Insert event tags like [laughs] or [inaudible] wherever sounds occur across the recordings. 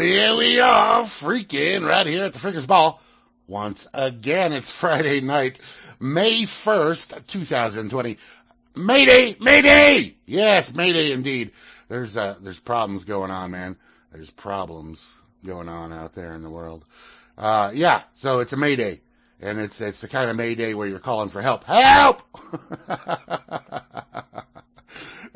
Here we are, freaking right here at the Freeker's Ball. Once again, it's [laughs] Friday night, May 1st, 2020. Mayday! Mayday! Yes, Mayday indeed. There's uh, there's problems going on, man. There's problems going on out there in the world. Uh, yeah, so it's a Mayday, and it's it's the kind of Mayday where you're calling for help. Help! [laughs]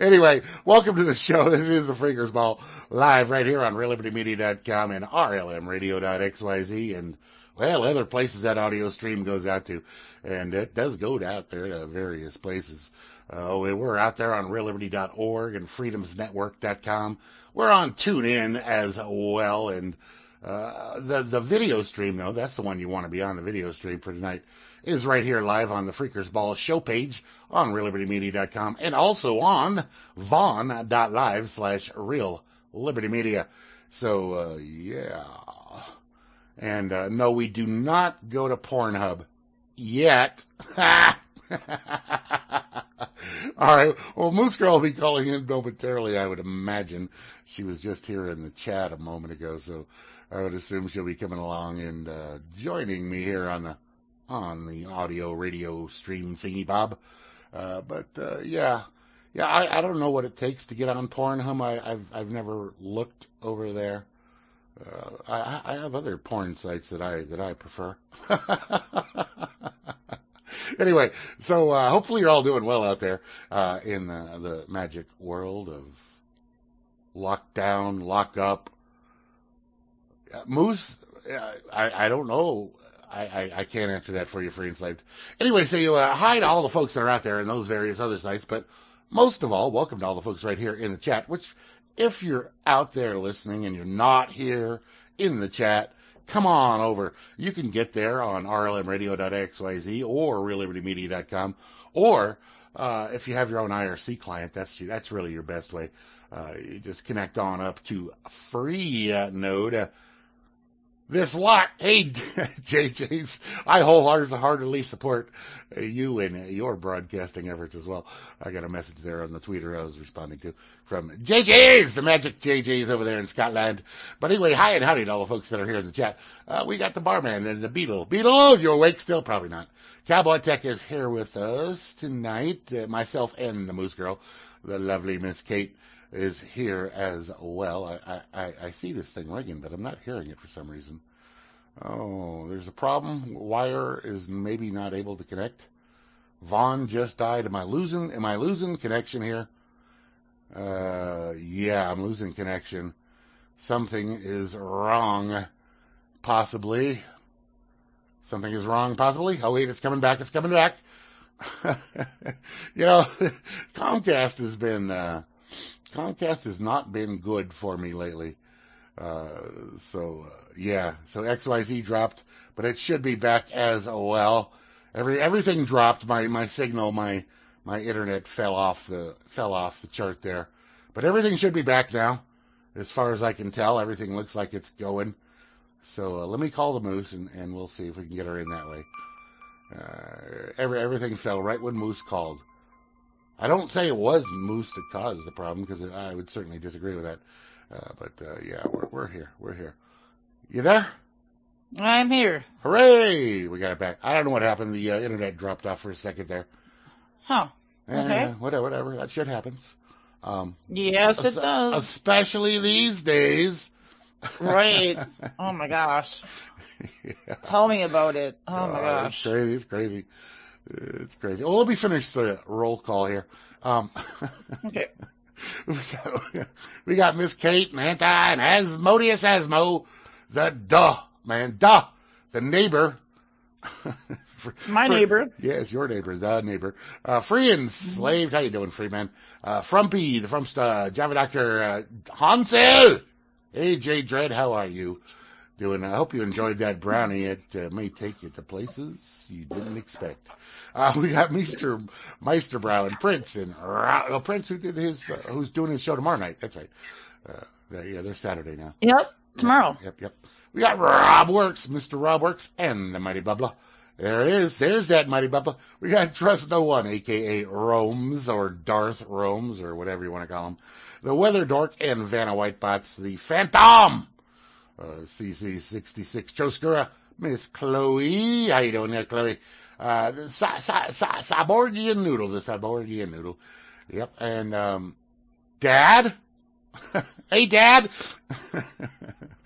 anyway, welcome to the show. [laughs] This is the Freeker's Ball live right here on RealLibertyMedia.com and RLMRadio.xyz and well, other places that audio stream goes out to, and it does go out there to various places. Uh, we're out there on RealLiberty.org and FreedomsNetwork.com. We're on TuneIn as well, and uh, the the video stream though, that's the one you want to be on the video stream for tonight is right here live on the Freeker's Ball show page on RealLibertyMedia.com and also on Vaughn.live slash Real Liberty Media. So, uh, yeah. And uh, no, we do not go to Pornhub yet. [laughs] All right. Well, Moosegurl will be calling in momentarily, I would imagine. She was just here in the chat a moment ago, so I would assume she'll be coming along and uh, joining me here on the on the audio radio stream thingy bob. Uh, but uh, yeah, yeah, I, I don't know what it takes to get on Pornhub. I, I've I've never looked over there. Uh, I, I have other porn sites that I that I prefer. [laughs] anyway, so uh, hopefully you're all doing well out there uh, in the, the magic world of lockdown, lock up. Uh, Moose, uh, I, I don't know. I, I, can't answer that for you, free enslaved. Anyway, so you uh, hi to all the folks that are out there in those various other sites, but most of all, welcome to all the folks right here in the chat. Which, if you're out there listening and you're not here in the chat, come on over. You can get there on rlmradio.xyz or reallibertymedia.com, or uh, if you have your own IRC client, that's that's really your best way. Uh, you just connect on up to free uh, node. This lot, hey [laughs] JJ's, I wholeheartedly support uh, you and your broadcasting efforts as well. I got a message there on the Twitter I was responding to from JJ's, the magic JJ's over there in Scotland. But anyway, hi and howdy to all the folks that are here in the chat. Uh, we got the barman and the Beetle. Beetle, you awake still? Probably not. Cowboy Tech is here with us tonight. Uh, myself and the Moosegurl, the lovely Miss Kate is here as well. I, I, I see this thing ringing, but I'm not hearing it for some reason. Oh, there's a problem. Wire is maybe not able to connect. Vaughn just died. Am I losing? Am I losing connection here? Uh, yeah, I'm losing connection. Something is wrong, possibly. Something is wrong, possibly. Oh wait, it's coming back. It's coming back. [laughs] you know, [laughs] Comcast has been uh, Comcast has not been good for me lately. Uh, so uh, yeah, so XYZ dropped, but it should be back as well. Every everything dropped. My my signal, my my internet fell off the fell off the chart there, but everything should be back now. As far as I can tell, everything looks like it's going. So uh, let me call the moose and, and we'll see if we can get her in that way. Uh, every everything fell right when Moose called. I don't say it was Moose that caused the problem because I would certainly disagree with that. Uh, but uh, yeah, we're we're here. We're here. You there? I'm here. Hooray! We got it back. I don't know what happened. The uh, internet dropped off for a second there. Huh. Okay. whatever, whatever. That shit happens. Um, yes, it does. Especially these days. Right. [laughs] oh my gosh. Yeah. Tell me about it. Oh, my gosh. It's crazy. It's crazy. It's crazy. Well, let me finish the roll call here. Um, [laughs] okay. [laughs] we got Miss Kate and and Asmodeus Asmo, the duh man, duh, the neighbor. [laughs] My neighbor. Yes, your neighbor, the neighbor. Uh, free and slave. How you doing, free man? Uh, Frumpy, the Frump uh, Java Doctor uh, Hansel. Hey, Jay Dread, how are you doing? I hope you enjoyed that brownie. It uh, may take you to places you didn't expect. Uh, we got Meister Meisterbrow and Prince and uh, Prince who did his uh, who's doing his show tomorrow night. That's right. Uh, yeah, they're Saturday now. Yep, tomorrow. Yep, yep. We got Rob Works, Mr. Rob Works, and the Mighty Bubba. There it is. There's that Mighty Bubba. We got Trust No One, aka Romes or Darth Romes or whatever you want to call him. The Weather Dork and Vanna Whitebots, the Phantom. uh, CC66 Choskura, Miss Chloe. How you doing there, Chloe? Uh, Sa- Sa- Sa- Saborgian Noodle, the Saborgian Noodle. Yep, and um, Dad. [laughs] hey, Dad. [laughs]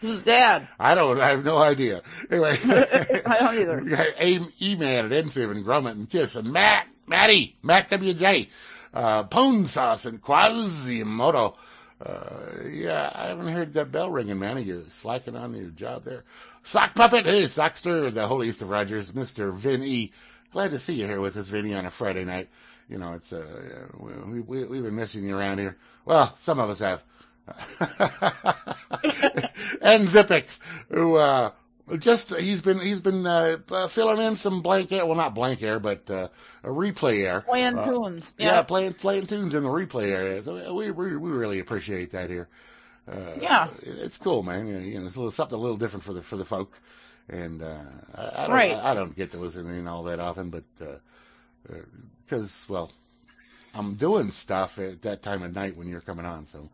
Who's dad? I don't. I have no idea. Anyway, [laughs] I don't either. A- E-Man at Enfiv and Grummet and Kiss and Matt, Matty, Matt WJ, uh, Pone Sauce and Quasimodo. Uh, yeah, I haven't heard that bell ringing, man. Are you slacking on your job there? Sock Puppet, hey, Sockster, the holiest of Rogers, Mr. Vin E. Glad to see you here with us, Vinny, on a Friday night. You know, it's, uh, we, we, we've been missing you around here. Well, some of us have. [laughs] and Zippix, who uh just he's been he's been uh, uh, filling in some blank air, well not blank air, but uh, a replay air. Playing Uh, tunes. Yeah, Yeah. playing playing tunes in the replay area. So we we we really appreciate that here. Uh, Yeah. it- it's cool, man. You know, you know, it's a little, something a little different for the for the folk, and uh, I, I don't Right. I, I don't get to listen in all that often, but because well, I'm doing stuff at that time of night when you're coming on, so.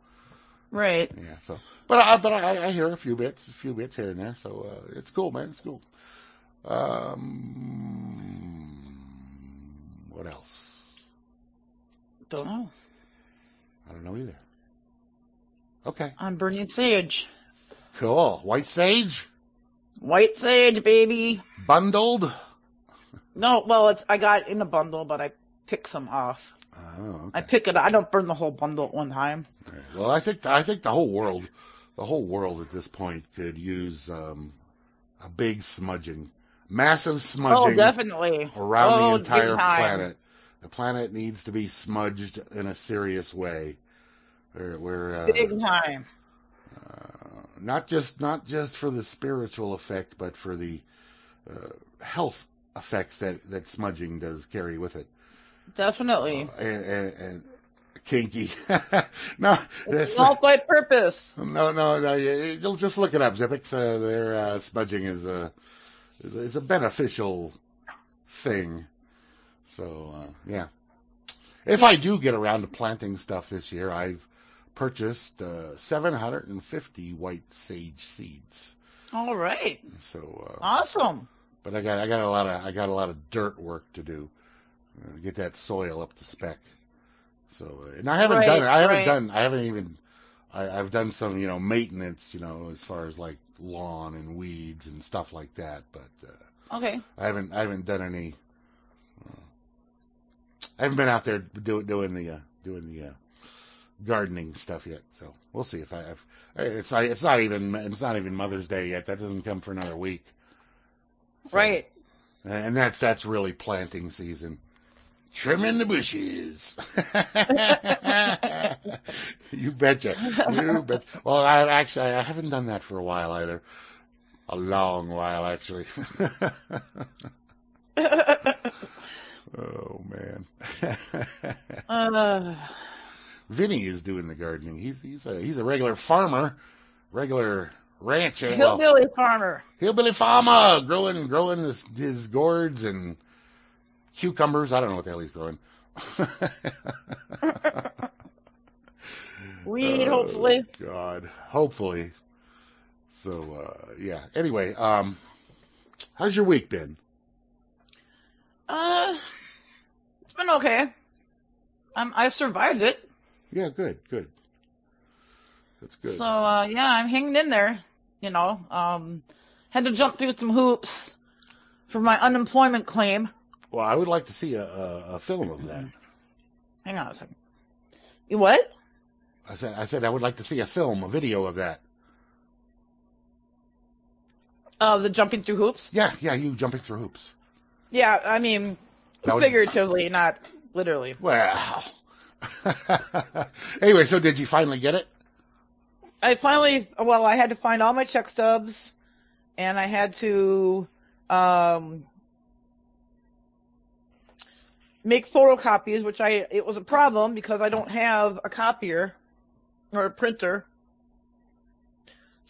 Right. Yeah. So, but I but I, I hear a few bits, a few bits here and there. So uh, it's cool, man. It's cool. Um, what else? Don't know. I don't know either. Okay. I'm burning sage. Cool. White sage White sage, baby. bundled. No, well, it's I got it in a bundle, but I pick some off. Oh, I pick it. I don't burn the whole bundle at one time. Right. Well, I think I think the whole world, the whole world at this point could use um, a big smudging, massive smudging. Oh, smudging. definitely. around oh, the entire planet. The planet needs to be smudged in a serious way. Where, where uh, Big time. uh, not just not just for the spiritual effect, but for the uh, health effects that that smudging does carry with it. Definitely. Uh, and, and, and kinky. [laughs] no, it's all by purpose. no, no, no. you- You'll just look it up. Zippix. Uh, their uh, smudging is a is a, is a beneficial thing. So uh, yeah. If I do get around to planting stuff this year, I've purchased uh, 750 white sage seeds. All right. So, uh, Awesome. but I got I got a lot of I got a lot of dirt work to do uh, to get that soil up to spec. So, uh, and I haven't Right, done it. I haven't right. done. I haven't even. I, I've done some, you know, maintenance, you know, as far as like lawn and weeds and stuff like that. But uh, Okay. I haven't. I haven't done any. Uh, I haven't been out there do, doing the uh, doing the uh, gardening stuff yet. So we'll see if I. If, it's not. It's not even. It's not even Mother's Day yet. That doesn't come for another week. So- Right. and that's that's really planting season. Trimming the bushes. [laughs] you betcha. You bet. Well, I actually I haven't done that for a while either. A long while actually. [laughs] [laughs] oh man. uh, Vinny is doing the gardening. He's he's a he's a regular farmer, regular rancher. well, hillbilly farmer. hillbilly farmer growing growing his, his gourds and cucumbers. I don't know what the hell he's growing. [laughs] Weed, Oh, hopefully. God, hopefully. So uh yeah. Anyway, um, how's your week been? Uh, it's been okay. Um, I survived it. Yeah, good, good. That's good. So uh, yeah, I'm hanging in there. You know, um, had to jump through some hoops for my unemployment claim. well, I would like to see a, a, a film of that. Hang on a second. You what? I said I said I would like to see a film, a video of that. Uh, the jumping through hoops. Yeah, yeah, you jumping through hoops. Yeah, I mean That would- figuratively, not literally. Well. [laughs] anyway, so did you finally get it? I finally, well, I had to find all my check stubs, and I had to um, make photocopies, which I it was a problem because I don't have a copier or a printer.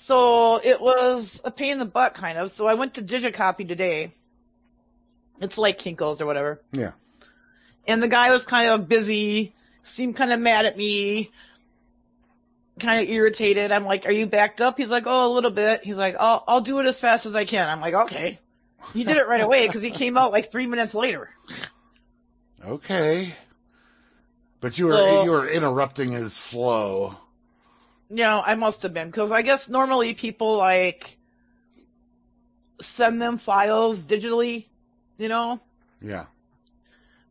So it was a pain in the butt, kind of. So I went to Digicopy today. It's like Kinko's or whatever. Yeah. And the guy was kind of busy, seemed kind of mad at me. kind of irritated. I'm like, "Are you backed up?" He's like, "Oh, a little bit." He's like, "I'll I'll do it as fast as I can." I'm like, "Okay." He did it right away because he came out like three minutes later. Okay. But you were So- you were interrupting his flow. You know, I must have been because I guess normally people like send them files digitally, you know, Yeah.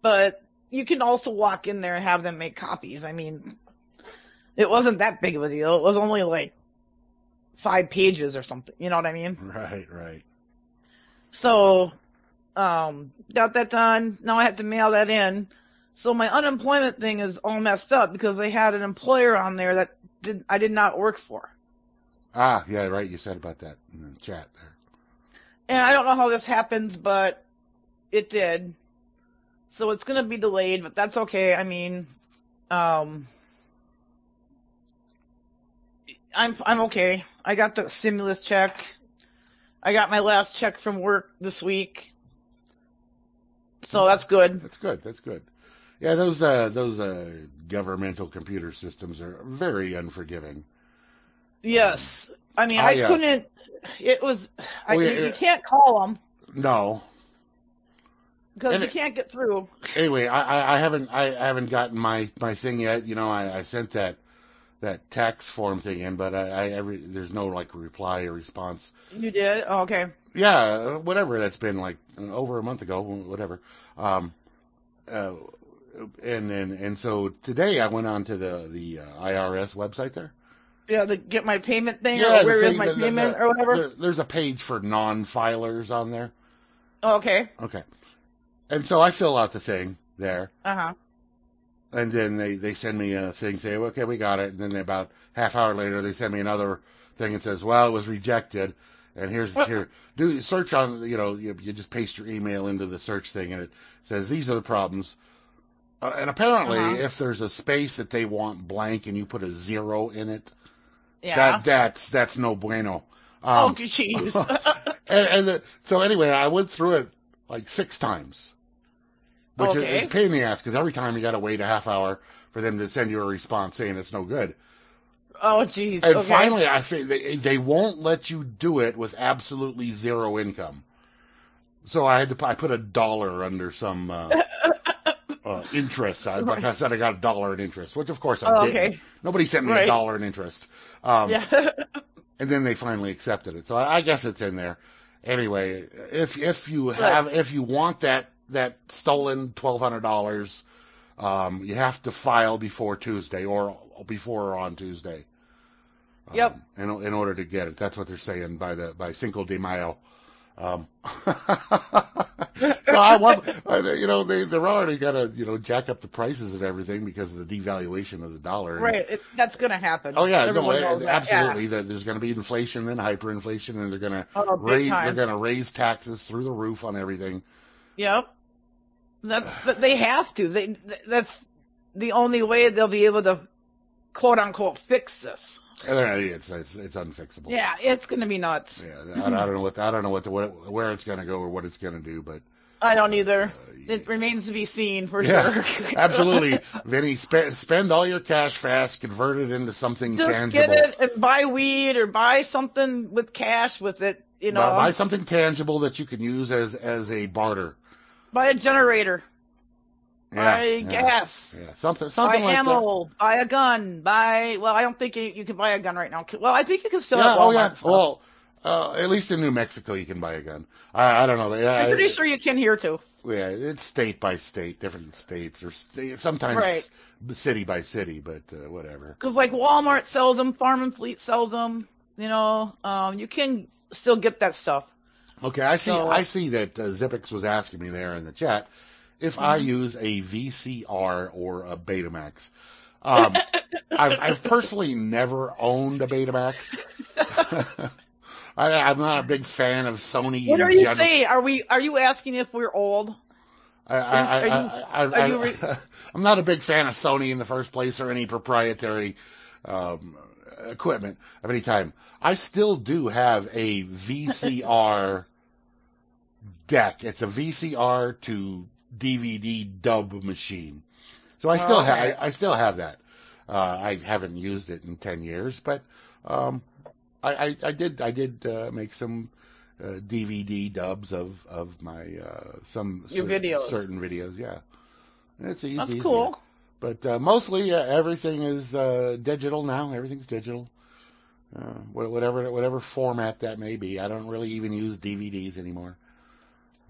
but you can also walk in there and have them make copies. I mean, it wasn't that big of a deal. It was only like five pages or something. You know what I mean? [laughs] Right, right. So, um, got that done. Now I have to mail that in. So my unemployment thing is all messed up because they had an employer on there that did I did not work for. Ah, yeah, right. You said about that in the chat there. And I don't know how this happens, but it did. So it's gonna be delayed, but that's okay. I mean, um, I'm I'm okay. I got the stimulus check. I got my last check from work this week. So that's good. That's good. That's good. Yeah, those uh those uh governmental computer systems are very unforgiving. Yes. I mean, Oh, I yeah. couldn't. It was. I, Oh, yeah, you, you can't call them No. Because you can't get through. Anyway, I, I, haven't I, haven't gotten my my thing yet. You know, I, I sent that that tax form thing in, but I, I every there's no like reply or response. You did. Oh, okay. Yeah, whatever that's been like over a month ago, whatever. Um, uh, and and and so today I went on to the the uh, IRS website there. Yeah, to get my payment thing, Yeah, or where is my the- the- payment, the- or whatever. there- there's a page for non-filers on there. Oh, okay. Okay, and so I fill out the thing there, Uh huh. and then they they send me a thing say, okay, we got it, and then about half hour later they send me another thing that says, well, it was rejected, and here's What? here do search on you know you, you just paste your email into the search thing, and it says these are the problems. Uh, and apparently, Uh-huh. if there's a space that they want blank and you put a zero in it, Yeah. that that's that's no bueno. oh, Um, jeez. [laughs] and, and the, so anyway, I went through it like six times, which Okay. is, pain in the ass because every time you got to wait a half hour for them to send you a response saying it's no good. oh, jeez. And okay. finally, I think they they won't let you do it with absolutely zero income. So I had to I put a dollar under some uh, [laughs] uh, interest. I, like I said, I got a dollar in interest, which of course I Oh, did. okay. Nobody sent me Right. a dollar in interest. Um, yeah. [laughs] and then they finally accepted it. So I, I guess it's in there. Anyway, if if you Right. have if you want that that stolen twelve hundred dollars, um, you have to file before Tuesday or before or on Tuesday. Um, Yep. In in order to get it, that's what they're saying by the by Cinco de Mayo. Um, [laughs] so I want, you know, they they're already got to you know jack up the prices of everything because of the devaluation of the dollar. Right. It, that's gonna happen. Oh yeah, no, Everyone knows absolutely. That there's going to be inflation and hyperinflation, and they're going to Oh, raise they're going to raise taxes through the roof on everything. Yep. That's but they have to. They that's the only way they'll be able to quote unquote fix this. It's it's, it's unfixable. Yeah, it's gonna be nuts. Yeah, I, I don't know what I don't know what the, where it's going to go or what it's going to do, but I don't either. Uh, It remains to be seen for yeah, sure. [laughs] absolutely. Vinny, spend spend all your cash fast, convert it into something Just tangible. get it and buy weed or buy something with cash with it. You know, buy, buy something tangible that you can use as as a barter. Buy a generator, Yeah, buy yeah, gas, Yeah, something buy something like that. ammo, buy a gun, buy. Well, I don't think you, you can buy a gun right now. Well, I think you can still. Yeah, oh yeah. stuff. Well, uh, at least in New Mexico you can buy a gun. I, I don't know. Yeah, I'm pretty sure you can here too. Yeah, it's state by state, different states, or sometimes Right. city by city, but uh, whatever. Because like Walmart sells them, Farm and Fleet sells them. You know, um, you can still get that stuff. Okay, I see. So- I see that uh, Zippix was asking me there in the chat if I Mm-hmm. use a VCR or a Betamax. Um, [laughs] I've, I've personally never owned a Betamax. [laughs] I, I'm not a big fan of Sony. what are you general. saying? Are we? Are you asking if we're old? I, I, I, Are you- I, I, are you I, re- [laughs] I'm not a big fan of Sony in the first place or any proprietary um, equipment of any time. I still do have a VCR deck. It's a VCR to DVD dub machine. So I still Okay. have I, I still have that. Uh, I haven't used it in ten years, but um, I, I, I did I did uh, make some uh, DVD dubs of of my uh, some Your cer- videos. certain videos. Yeah, it's easy. That's cool. But uh, mostly uh, everything is uh, digital now. Everything's digital. Uh, wha- whatever whatever format that may be. I don't really even use DVDs anymore.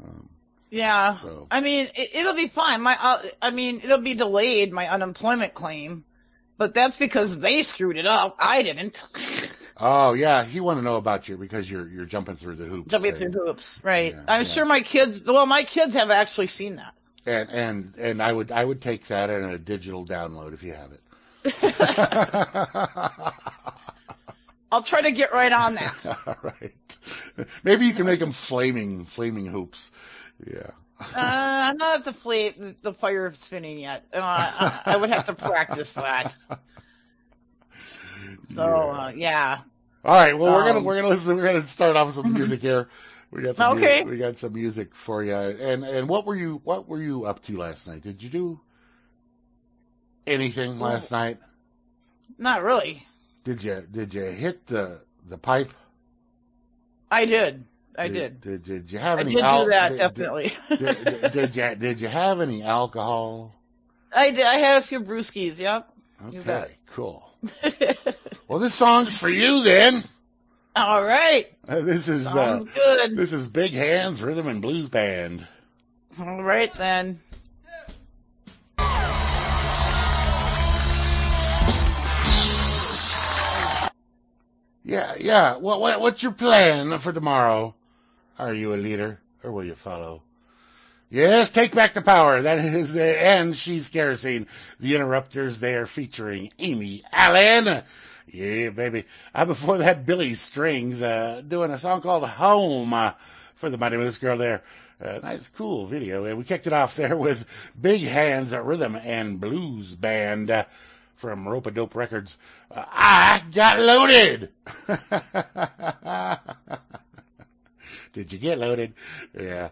Um, Yeah. So- I mean, it, it'll be fine. My, uh, I mean, it'll be delayed my unemployment claim, but that's because they screwed it up. I didn't. [laughs] oh yeah, he want to know about you because you're you're jumping through the hoops. Jumping right? through hoops, right? Yeah, I'm yeah. sure my kids. Well, my kids have actually seen that. And and and I would I would take that in a digital download if you have it. [laughs] [laughs] I'll try to get right on that. [laughs] All right. Maybe you can make them flaming flaming hoops. Yeah. Uh, I'm not at the fla- the fire spinning yet. Uh, I, I would have to practice that. So uh, yeah. All right. Well, we're gonna Um, we're gonna listen. We're gonna start off with some [laughs] music here. We got some Okay. music, we got some music for you. And and what were you what were you up to last night? Did you do anything last night? Not really. Did you did you hit the the pipe? I did. I did. Did did you have I any? did al- do that did- definitely. Did, did, did you did you have any alcohol? I did. I had a few brewskis. Yep. Okay, cool. [laughs] Well, this song's for you then. All right. Uh, this is uh, good. this is Big Hands Rhythm and Blues Band. All right then. Yeah, yeah. What, what what's your plan for tomorrow? Are you a leader or will you follow? Yes, take back the power. That is the and she's kerosene. The interrupters there featuring Amy Allen. Yeah, baby. Uh, before that, Billy Strings uh, doing a song called Home uh, for the Mighty Moosegurl there. Uh, nice, cool video. And we kicked it off there with Big Hands Rhythm and Blues Band uh, from Rope Dope Records. Uh, I got loaded. [laughs] Did you get loaded? Yeah.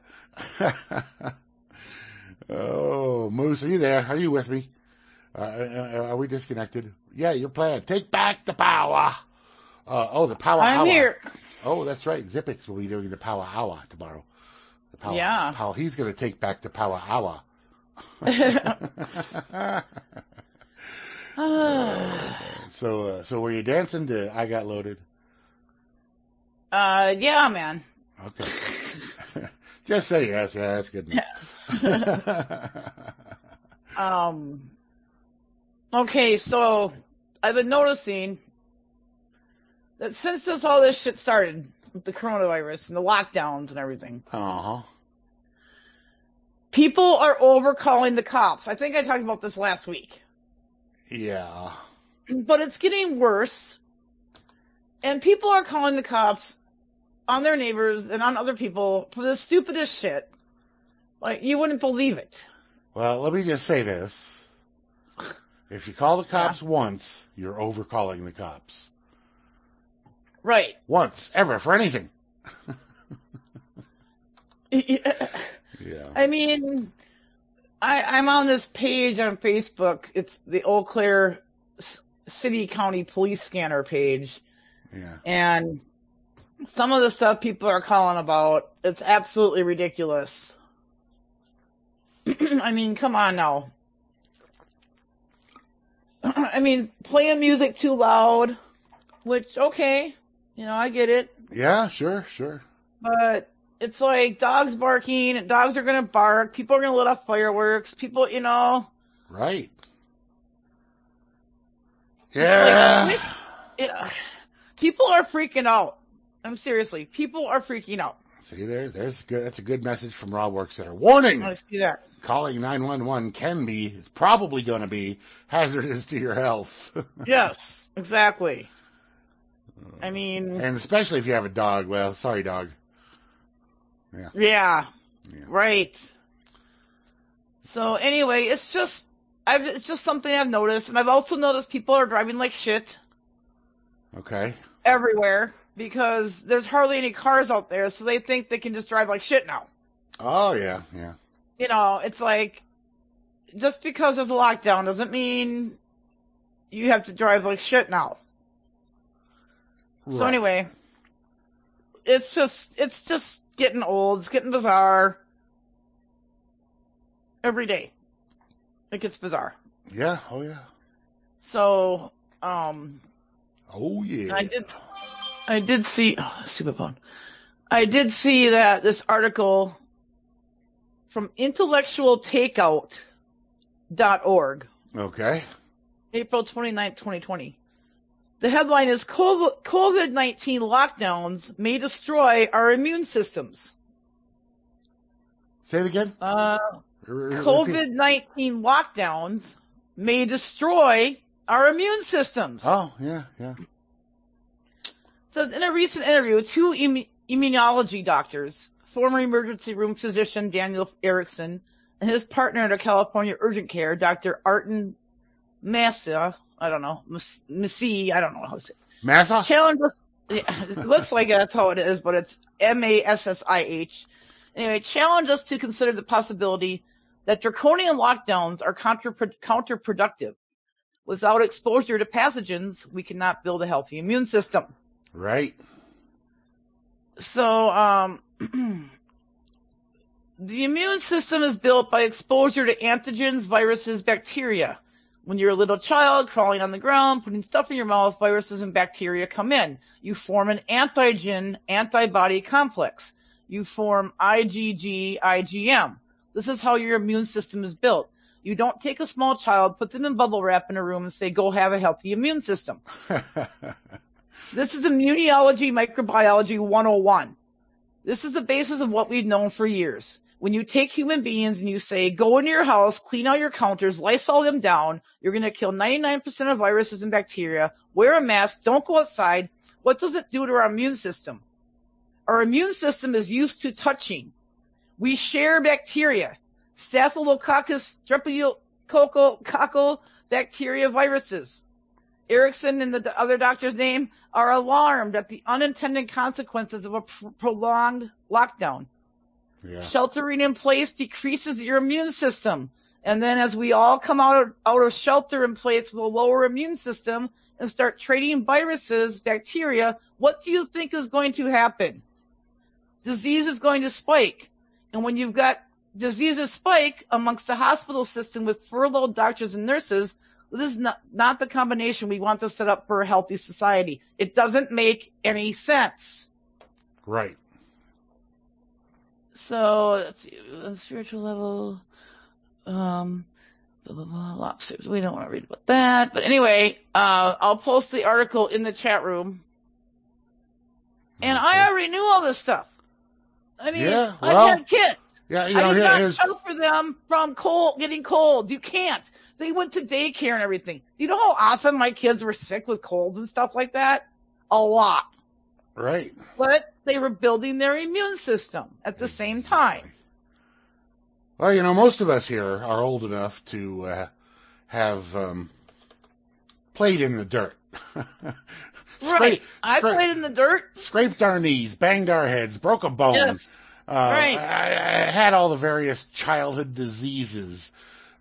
[laughs] oh, Moose, are you there? Are you with me? Uh, uh, are we disconnected? Yeah, you're playing. Take back the power. Uh, oh, the power I'm hour. here. Oh, that's right. Zippix will be doing the power hour tomorrow. The power, Yeah. How he's going to take back the power hour. [laughs] [sighs] so, uh, so were you dancing to "I Got Loaded"? uh, yeah, man. Okay. [laughs] Just say yes. Yeah, that's good enough. [laughs] Um. Okay, so I've been noticing that since this all this shit started with the coronavirus and the lockdowns and everything, uh huh. people are overcalling the cops. I think I talked about this last week. Yeah. But it's getting worse. And people are calling the cops on their neighbors and on other people for the stupidest shit. Like you wouldn't believe it. Well, let me just say this. If you call the cops once, you're overcalling the cops. Right. Once, ever, for anything. [laughs] Yeah. I mean, I, I'm on this page on Facebook. It's the Eau Claire City County Police Scanner page, Yeah. and some of the stuff people are calling about, it's absolutely ridiculous. [clears throat] I mean, come on now. [clears throat] I mean, playing music too loud, which okay, you know, I get it, Yeah, sure, sure. but it's like dogs barking, dogs are gonna bark. People are gonna let off fireworks. People, you know, Right. Like, Yeah. it, people are freaking out. I'm seriously, people are freaking out. See there, there's good. That's a good message from Raw Work Center. Warning: oh, I see that. Calling 911 can be, is probably going to be hazardous to your health. [laughs] Yes, exactly. I mean, and especially if you have a dog. Well, sorry, dog. Yeah. yeah, Yeah. right. So anyway, it's just I've it's just something I've noticed, and I've also noticed people are driving like shit Okay. everywhere because there's hardly any cars out there, so they think they can just drive like shit now. Oh yeah, yeah. You know, it's like just because of the lockdown doesn't mean you have to drive like shit now. Right. So anyway, it's just it's just getting old. It's getting bizarre. Every day, it gets bizarre. Yeah. Oh yeah. So, um, Oh yeah. I did, I did see, oh, stupid phone. I did see that this article from intellectualtakeout.org, Okay. April 29th, 2020. The headline is COVID 19 lockdowns may destroy our immune systems. Say it again. Uh, COVID 19 lockdowns may destroy our immune systems. Oh yeah, yeah. So, in a recent interview, two immu- immunology doctors, former emergency room physician Daniel Erickson and his partner at a California urgent care, Dr. Artin Massa, I don't know, Massi, I don't know how to say it, Massa. challenge us. Yeah, it looks like that's how it is, but it's M A S S I H. Anyway, challenge us to consider the possibility that draconian lockdowns are counterproductive. Without exposure to pathogens, we cannot build a healthy immune system. Right. So, um, [clears throat] the immune system is built by exposure to antigens, viruses, bacteria. When you're a little child crawling on the ground, putting stuff in your mouth, viruses and bacteria come in. You form an antigen antibody complex. You form IgG, IgM. This is how your immune system is built. You don't take a small child, put them in bubble wrap in a room, and say, go have a healthy immune system. [laughs] This is immunology microbiology 101. This is the basis of what we've known for years. When you take human beings and you say, go into your house, clean out your counters, Lysol them down, you're going to kill 99% of viruses and bacteria, wear a mask, don't go outside, what does it do to our immune system? Our immune system is used to touching. We share bacteria, Staphylococcus, streptococcal bacteria viruses. Erickson and the other doctor's name are alarmed at the unintended consequences of a pr- prolonged lockdown. yeah. Sheltering in place decreases your immune system. And then as we all come out of, out of shelter in place with a lower immune system and start trading viruses, bacteria, what do you think is going to happen? Disease is going to spike. And when you've got diseases spike amongst the hospital system with furloughed doctors and nurses, this is not, not the combination we want to set up for a healthy society. It doesn't make any sense. Right. So let's see, spiritual level, um, blah blah blah. Lobsters. We don't want to read about that, but anyway, uh, I'll post the article in the chat room. And I already knew all this stuff. I mean, Yeah, I've had kids. Yeah, you I know, did here- not here's shelter them from cold, getting cold. You can't. They went to daycare and everything. You know how often my kids were sick with colds and stuff like that? A lot. right. But they were building their immune system at the same time. Well, you know, most of us here are old enough to uh, have um, played in the dirt. [laughs] Right. I scrape- played in the dirt. Scraped our knees, banged our heads, broke a bone. Yes. Uh, Right. I, I had all the various childhood diseases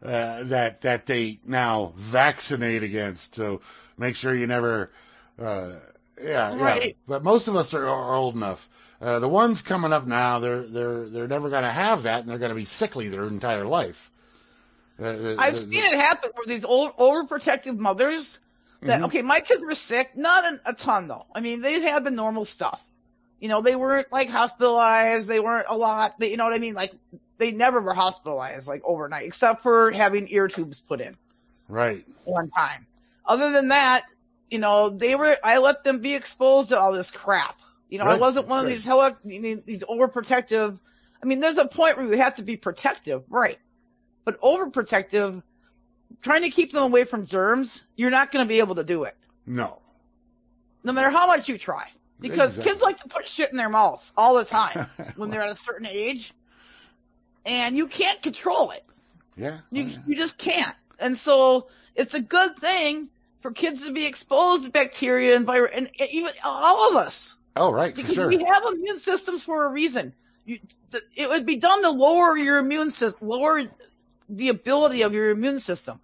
uh, that that they now vaccinate against. So make sure you never. Uh, yeah, yeah. Right. But most of us are, are old enough. Uh, the ones coming up now, they're they're they're never going to have that, and they're going to be sickly their entire life. Uh, I've the- seen it happen where these old overprotective mothers that Mhm. okay, my kids were sick, not a, a ton though. I mean, they had the normal stuff. You know, they weren't like hospitalized. They weren't a lot. They, you know what I mean? Like they never were hospitalized like overnight, except for having ear tubes put in Right. one time. Other than that, you know, they were. I let them be exposed to all this crap. You know, I wasn't one of right. these hell You mean these overprotective. I mean, there's a point where you have to be protective, right? But overprotective, trying to keep them away from germs, you're not going to be able to do it, No. no matter how much you try. Because Exactly. kids like to put shit in their mouths all the time [laughs] when they're at a certain age, and you can't control it. Yeah. You oh, yeah. you just can't. And so it's a good thing for kids to be exposed to bacteria and virus, and even all of us, Oh, right. Because sure. we have immune systems for a reason. You, it would be dumb to lower your immune system, lower the ability of your immune system.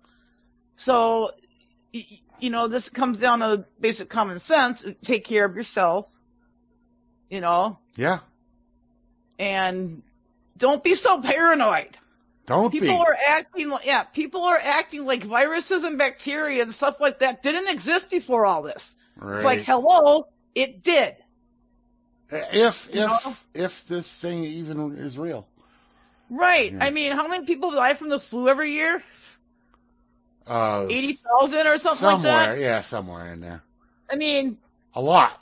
So you know, this comes down to basic common sense. Uh, take care of yourself, you know, Yeah. and don't be so paranoid. Don't People be. are acting like, yeah, people are acting like viruses and bacteria and stuff like that didn't exist before all this. right. Like, hello, it did. if if know? if this thing even is real. Right. Yeah. I mean, how many people die from the flu every year? Uh, 80,000 or something like that. somewhere, yeah, somewhere in there. I mean, A lot.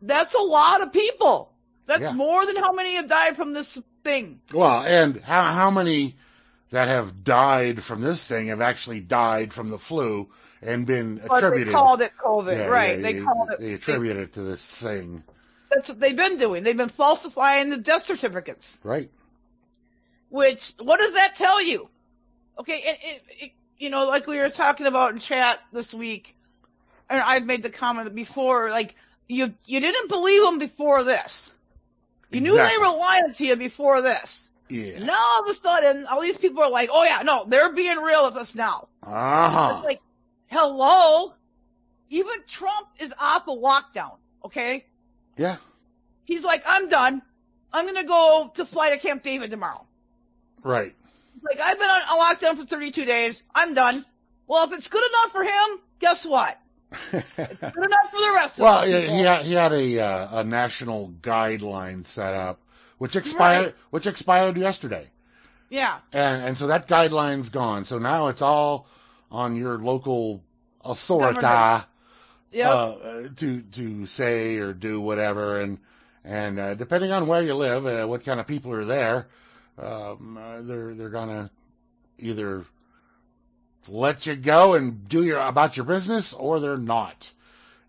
that's a lot of people. That's Yeah. more than how many have died from this thing. Well, and how how many that have died from this thing have actually died from the flu and been But they attributed? called it COVID, yeah, right? they they, called it. They attribute it to this thing, That's what they've been doing. They've been falsifying the death certificates. right? Which, what does that tell you? Okay, it, it, it, you know, like we were talking about in chat this week, and I've made the comment before, like you you didn't believe them before this. You knew they were lying to you before this. Yeah. Now all of a sudden, all these people are like, "Oh yeah, no, they're being real with us now." Uh huh. It's like, hello, even Trump is off a lockdown. Okay, Yeah. he's like, "I'm done. I'm gonna go to fly to Camp David tomorrow." Right. Like, "I've been on a lockdown for 32 days. I'm done." Well, if it's good enough for him, guess what? It's good enough for the rest of us. well, yeah, he had, he had a uh, a national guideline set up, which expired Right. which expired yesterday. yeah, and and so that guideline's gone. So now it's all on your local authority Government. yep. uh, to to say or do whatever, and and uh, depending on where you live, uh, what kind of people are there, um, uh, they're they're gonna either let you go and do your about your business, or they're not.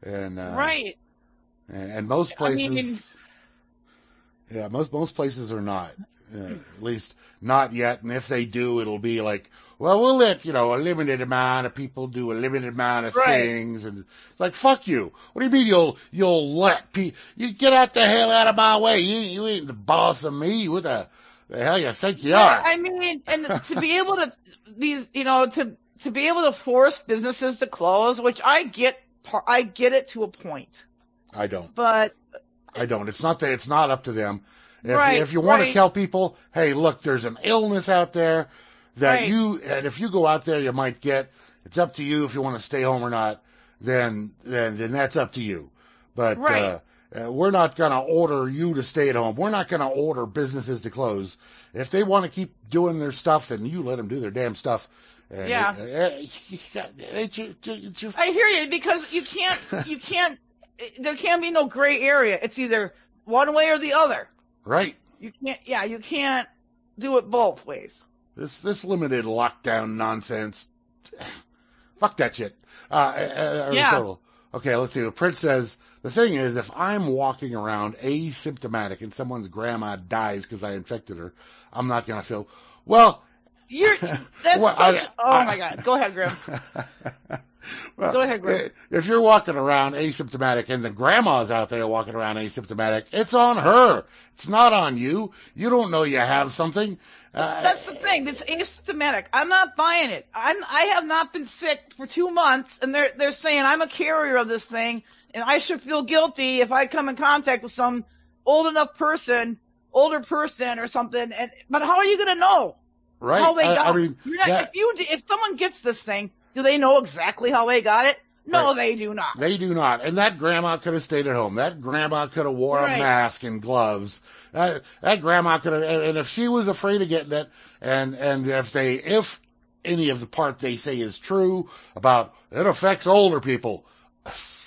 And uh, right. and, and most I places. mean, Yeah, most most places are not. Uh, at least not yet. And if they do, it'll be like, well, we'll let you know a limited amount of people do a limited amount of Right. things, and it's like fuck you. What do you mean you'll you'll let pe You get out the hell out of my way. You you ain't the boss of me. What the, hell you think you are? I mean, and to be able to these, you know, to to be able to force businesses to close, which I get, par- I get it to a point, I don't. but I don't. It's not that. It's not up to them. If, Right, if you want right. to tell people, hey, look, there's an illness out there that Right. you, and if you go out there, you might get. It's up to you if you want to stay home or not. Then, then, then that's up to you. But Right. uh, uh, we're not going to order you to stay at home. We're not going to order businesses to close. If they want to keep doing their stuff, then you let them do their damn stuff. Yeah. uh, [laughs] it's your, it's your, I hear you because you can't, [laughs] you can't, there can be no gray area. It's either one way or the other. right. You can't, yeah, you can't do it both ways. This this limited lockdown nonsense. [sighs] Fuck that shit. Uh, uh, uh, Yeah. total. Okay, let's see. Prince says the thing is, if I'm walking around asymptomatic and someone's grandma dies because I infected her, I'm not gonna feel well. You're, [laughs] that's well, I- oh I- my god, go ahead, Grim. [laughs] well, Go ahead, Greg. If you're walking around asymptomatic and the grandma's out there walking around asymptomatic, it's on her. It's not on you. You don't know you have something. Uh, That's the thing. It's asymptomatic. I'm not buying it. I'm I have not been sick for two months, and they're they're saying I'm a carrier of this thing, and I should feel guilty if I come in contact with some old enough person, older person or something. And but how are you gonna know right? how they I, got? I it? mean, You're not, that- if you if someone gets this thing, do they know exactly how they got it? No, they do not. They do not. And that grandma could have stayed at home. That grandma could have wore Right. a mask and gloves. That that grandma could have. And and if she was afraid of getting it, and and if they if any of the part they say is true about it affects older people,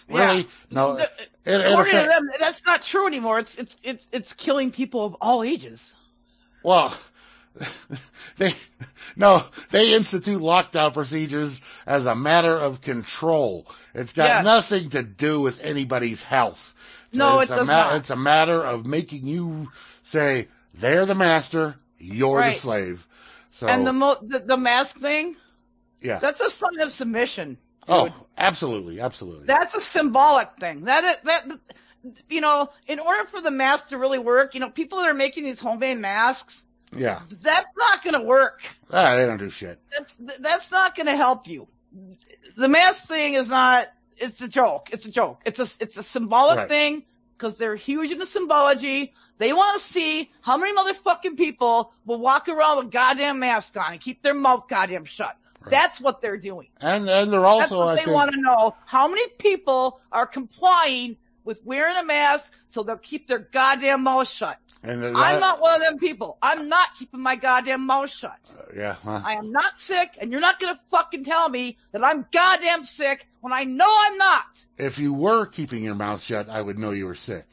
really Yeah. no. The- It, According to them, that's not true anymore. It's it's it's it's killing people of all ages. Well, [laughs] they no, they institute lockdown procedures as a matter of control. It's got Yes. nothing to do with anybody's health. No, it's it a ma- not. It's a matter of making you say they're the master, you're Right. the slave. So and the, mo- the the mask thing, yeah. that's a sign of submission. Oh, dude. absolutely, absolutely. That's a symbolic thing. That is, that you know, in order for the mask to really work, you know, people that are making these homemade masks, yeah. that's not going to work. Ah, they don't do shit. That's that's not going to help you. the mask thing is not. It's a joke. It's a joke. It's a it's a symbolic Right. thing because they're huge in the symbology. They want to see how many motherfucking people will walk around with goddamn masks on and keep their mouth goddamn shut. Right. That's what they're doing. And and they're also. That's what they think, want to know. How many people are complying with wearing a mask so they'll keep their goddamn mouth shut? and there's I'm not one of them people. I'm not keeping my goddamn mouth shut. uh, yeah. huh. I am not sick, and you're not gonna fucking tell me that I'm goddamn sick when I know I'm not. if you were keeping your mouth shut, I would know you were sick.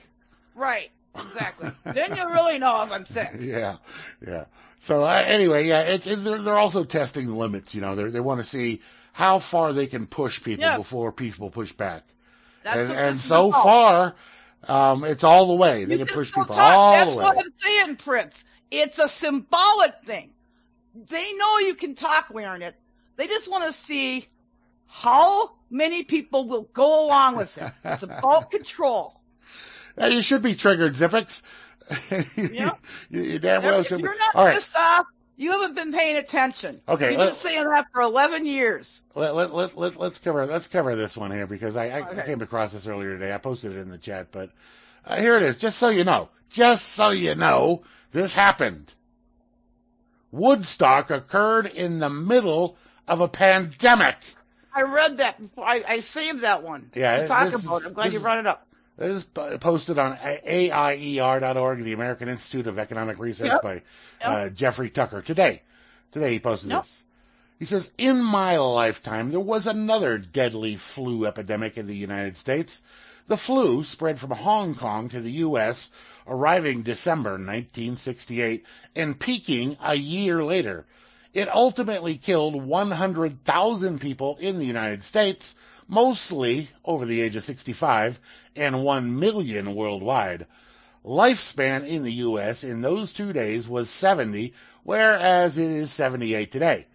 Right. Exactly. [laughs] then you really know if I'm sick. yeah, yeah. So uh, anyway, yeah, it's it, they're, they're also testing the limits. You know, they they want to see how far they can push people Yeah. before people push back. That's and and so far, um, it's all the way. They You can push people talk. all That's the way. That's what I'm saying, Prince. It's a symbolic thing. They know you can talk wearing it. They just want to see how many people will go along with it. It's about [laughs] control. Uh, you should be triggered, Zippix. [laughs] You, damn well should be. you're not All right, pissed off, you haven't been paying attention. Okay, You've been saying that for 11 years. let, let, let, let, let's cover let's cover this one here because I, I, I came across this earlier today. I posted it in the chat, but uh, here it is. Just so you know, just so you know, this happened. Woodstock occurred in the middle of a pandemic. I read that before. I, I saved that one. Yeah, to talk this about it. I'm glad you brought it up. This is posted on A- AIER.org, the American Institute of Economic Research, Yep. by uh, Jeffrey Tucker today. Today he posted Yep. this. He says, "In my lifetime, there was another deadly flu epidemic in the United States. The flu spread from Hong Kong to the U.S., arriving December 1968 and peaking a year later. It ultimately killed 100,000 people in the United States, mostly over the age of 65, and 1 million worldwide. Lifespan in the U.S. in those two days was 70, whereas it is 78 today.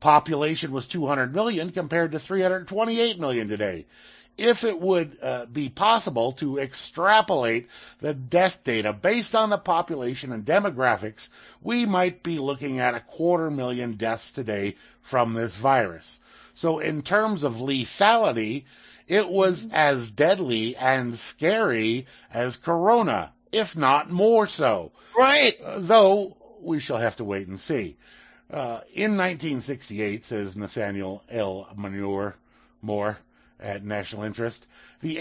Population was 200 million compared to 328 million today. If it would uh, be possible to extrapolate the death data based on the population and demographics, we might be looking at a quarter million deaths today from this virus. So, in terms of lethality, it was as deadly and scary as corona, if not more so. Right. Uh, though we shall have to wait and see. Uh, in 1968, says Nathaniel L. Manure Moore at National Interest, the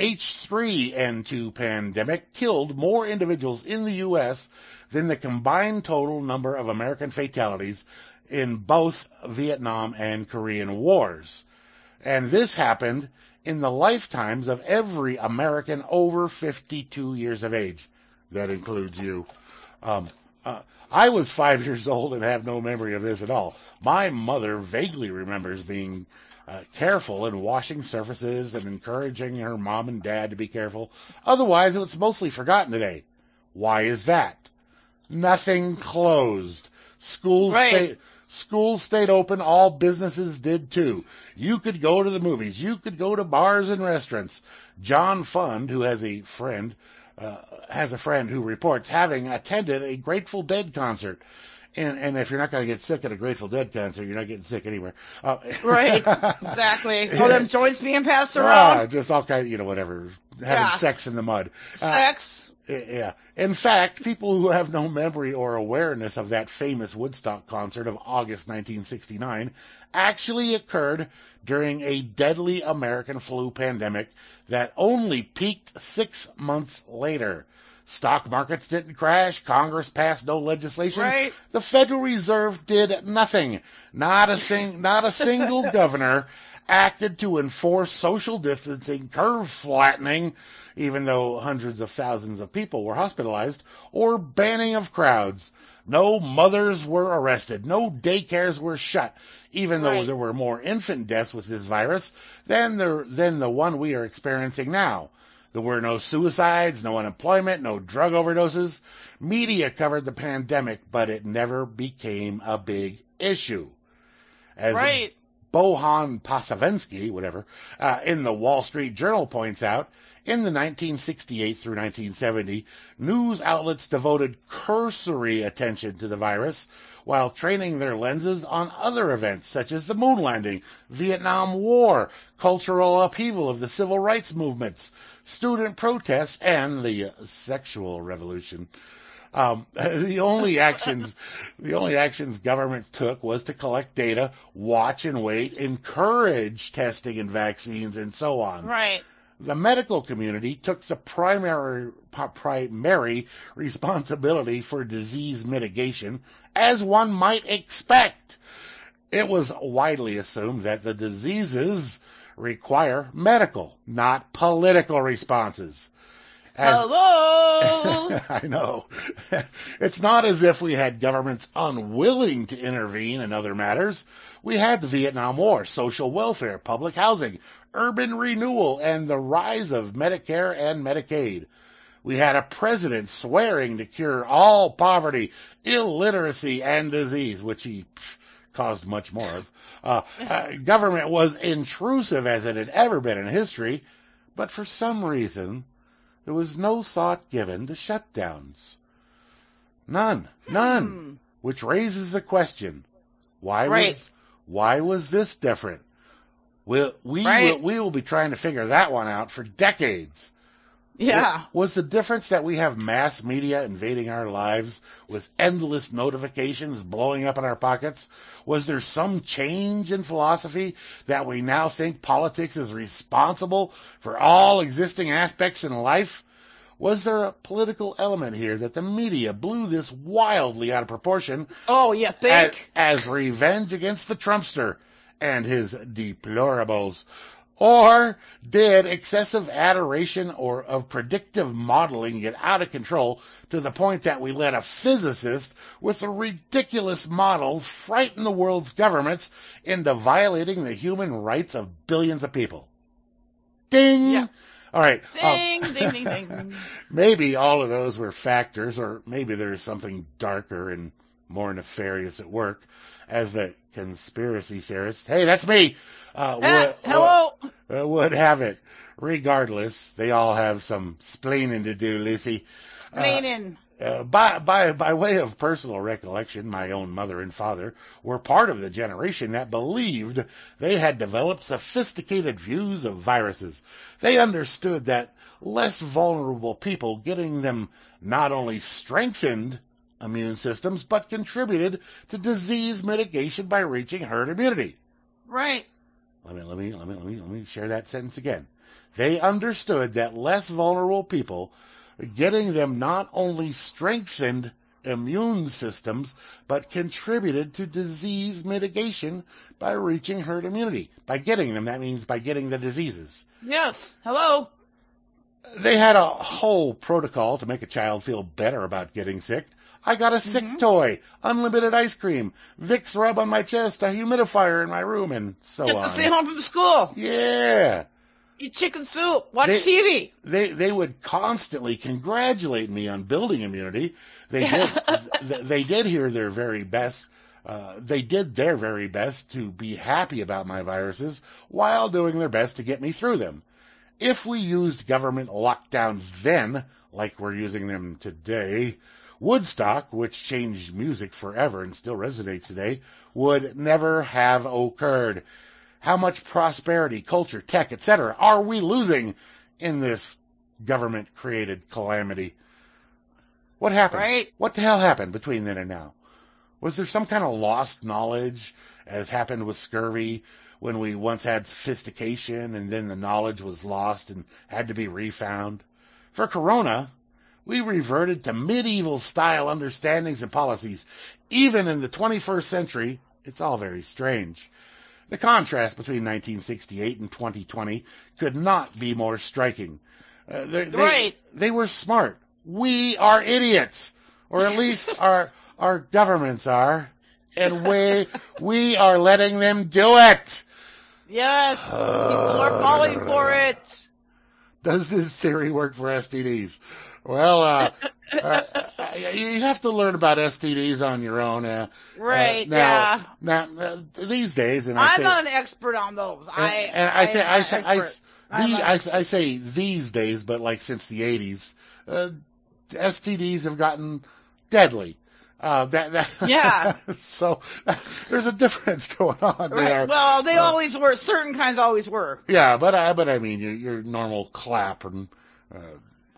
H3N2 pandemic killed more individuals in the U.S. than the combined total number of American fatalities in both Vietnam and Korean wars. And this happened in the lifetimes of every American over 52 years of age. That includes you. Um, uh, I was five [laughs] years old and have no memory of this at all. My mother vaguely remembers being uh, careful in washing surfaces and encouraging her mom and dad to be careful. Otherwise, it's mostly forgotten today. Why is that? Nothing closed. Schools Right. stayed, schools stayed open. All businesses did too. You could go to the movies. You could go to bars and restaurants. John Fund, who has a friend, uh, has a friend who reports having attended a Grateful Dead concert. And, and if you're not going to get sick at a Grateful Dead concert, you're not getting sick anywhere. Uh, Right. [laughs] exactly. Oh, them joints being passed around. just all kind of, you know, whatever. Having Yeah. sex in the mud. Uh, Sex. Yeah. In fact, people who have no memory or awareness of that famous Woodstock concert of August 1969 actually occurred during a deadly American flu pandemic that only peaked six months later. Stock markets didn't crash. Congress passed no legislation. Right. The Federal Reserve did nothing. Not a sing, not a single [laughs] governor acted to enforce social distancing, curve flattening, even though hundreds of thousands of people were hospitalized, or banning of crowds. No mothers were arrested. No daycares were shut, even though Right. there were more infant deaths with this virus than the, than the one we are experiencing now. There were no suicides, no unemployment, no drug overdoses. Media covered the pandemic, but it never became a big issue. As Right. Bohan Pasavensky, whatever, uh, in the Wall Street Journal points out, in the 1968 through 1970, news outlets devoted cursory attention to the virus, while training their lenses on other events such as the moon landing, Vietnam War, cultural upheaval of the civil rights movements, student protests, and the sexual revolution. Um, [laughs] the only actions the only actions government took was to collect data, watch and wait, encourage testing and vaccines, and so on. Right. The medical community took the primary primary responsibility for disease mitigation, as one might expect. It was widely assumed that the diseases require medical, not political responses. As, Hello. [laughs] I know. [laughs] it's not as if we had governments unwilling to intervene in other matters. We had the Vietnam War, social welfare, public housing, urban renewal, and the rise of Medicare and Medicaid. We had a president swearing to cure all poverty, illiteracy, and disease, which he pff, caused much more of. Uh, [laughs] uh, government was intrusive as it had ever been in history, but for some reason, there was no thought given to shutdowns. None. None. Hmm. Which raises the question why Right. was why was this different? We'll, we Right. will, we will be trying to figure that one out for decades. Yeah. Was the difference that we have mass media invading our lives with endless notifications blowing up in our pockets? Was there some change in philosophy that we now think politics is responsible for all existing aspects in life? Was there a political element here that the media blew this wildly out of proportion Oh, as, think? as revenge against the Trumpster and his deplorables? Or did excessive adoration or of predictive modeling get out of control to the point that we let a physicist with a ridiculous model frighten the world's governments into violating the human rights of billions of people? Ding! Yeah. All right. Ding, um, ding, ding, ding. [laughs] maybe all of those were factors, or maybe there's something darker and more nefarious at work, as the conspiracy theorist, hey, that's me, uh, would, hello. uh, would have it. Regardless, they all have some splaining to do, Lucy. Uh, uh, by by by way of personal recollection, my own mother and father were part of the generation that believed they had developed sophisticated views of viruses. They understood that less vulnerable people getting them not only strengthened immune systems but contributed to disease mitigation by reaching herd immunity. Right. Let me let me let me let me let me share that sentence again. They understood that less vulnerable people getting them not only strengthened immune systems but contributed to disease mitigation by reaching herd immunity. By getting them, that means by getting the diseases. Yes. Hello. They had a whole protocol to make a child feel better about getting sick. I got a sick Mhm. toy, unlimited ice cream, Vicks rub on my chest, a humidifier in my room, and so Get on. to stay home from school. Yeah. Eat chicken soup. Watch They- TV. They they would constantly congratulate me on building immunity. They did [laughs] they did hear their very best. Uh, they did their very best to be happy about my viruses while doing their best to get me through them. If we used government lockdowns then, like we're using them today, Woodstock, which changed music forever and still resonates today, would never have occurred. How much prosperity, culture, tech, etc. are we losing in this government created calamity? What happened? Right. What the hell happened between then and now? Was there some kind of lost knowledge, as happened with scurvy, when we once had sophistication and then the knowledge was lost and had to be refound? For Corona, we reverted to medieval style understandings and policies. Even in the 21st century, it's all very strange. The contrast between 1968 and 2020 could not be more striking. Uh, they, they- Right. They were smart. We are idiots, or at least [laughs] our our governments are, and we [laughs] we are letting them do it. Yes. People are falling for it. Does this theory work for STDs? Well, uh, [laughs] uh, you have to learn about STDs on your own. Uh, Right. uh, now, yeah. now, uh, these days, and I I'm say, not an expert on those. and, I and I say, I say, I, the- not- I, I say these days, but like since the '80s, uh, STDs have gotten deadly. Uh, that that Yeah. [laughs] so [laughs] there's a difference going on Right. there. Well, they Uh, always were. Certain kinds always were. Yeah, but I but I mean your your normal clap and uh,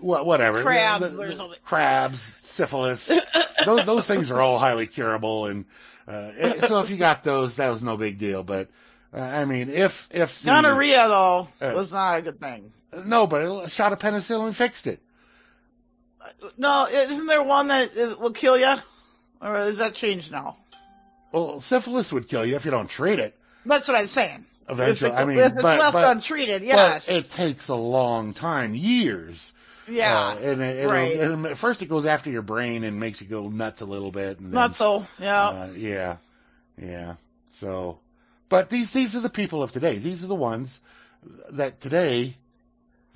wha- whatever Crabs The- the- or something. crabs, syphilis. [laughs] those those things are all highly curable, and uh, so if you got those, that was no big deal. But uh, I mean, if if the- Gonorrhea though Uh, was not a good thing. no, but a shot of penicillin fixed it. No, isn't there one that is, will kill you, or is that changed now? Well, syphilis would kill you if you don't treat it. That's what I'm saying. Eventually, it, I mean, if it's but, left but, untreated, yes, but it takes a long time, years. Yeah, Uh, and it, right. and at first it goes after your brain and makes you go nuts a little bit. And then, not so. Yeah, Uh, yeah, yeah. So, but these these are the people of today. These are the ones that today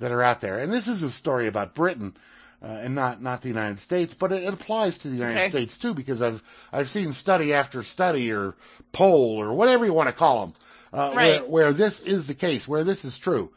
that are out there. And this is a story about Britain uh, and not not the United States, but it, it applies to the United Okay. States too because I've I've seen study after study or poll or whatever you want to call them, uh, where, where this is the case, where this is true.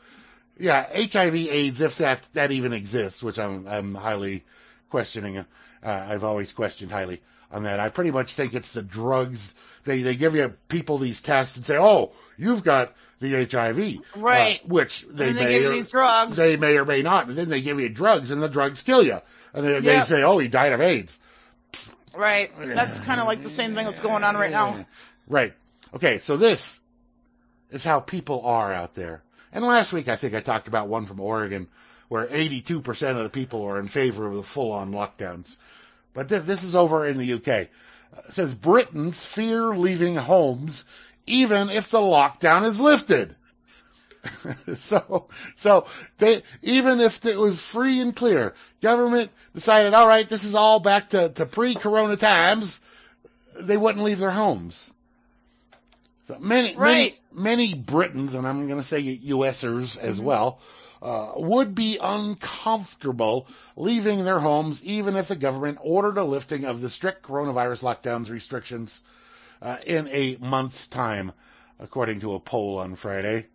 Yeah, HIV/AIDS, if that that even exists, which I'm I'm highly questioning. Uh, I've always questioned highly on that. I pretty much think it's the drugs. They they give you people these tests and say, oh, you've got the HIV, Right. uh, which they and they may give you or, these drugs. they may or may not, and then they give you drugs, and the drugs kill you, and they, Yep. they say, oh, he died of AIDS. right. That's kind of like the same thing that's going on right now. Right. Okay, so this is how people are out there. And last week I think I talked about one from Oregon where 82% of the people are in favor of the full-on lockdowns. But this, this is over in the UK. Uh, It says Britons fear leaving homes even if the lockdown is lifted. [laughs] so, so they even if it was free and clear, government decided, all right, this is all back to, to pre-corona times. They wouldn't leave their homes. So many, Right. many, many Britons, and I'm going to say U.S.ers as well, uh, would be uncomfortable leaving their homes even if the government ordered a lifting of the strict coronavirus lockdowns restrictions uh, in a month's time, according to a poll on Friday.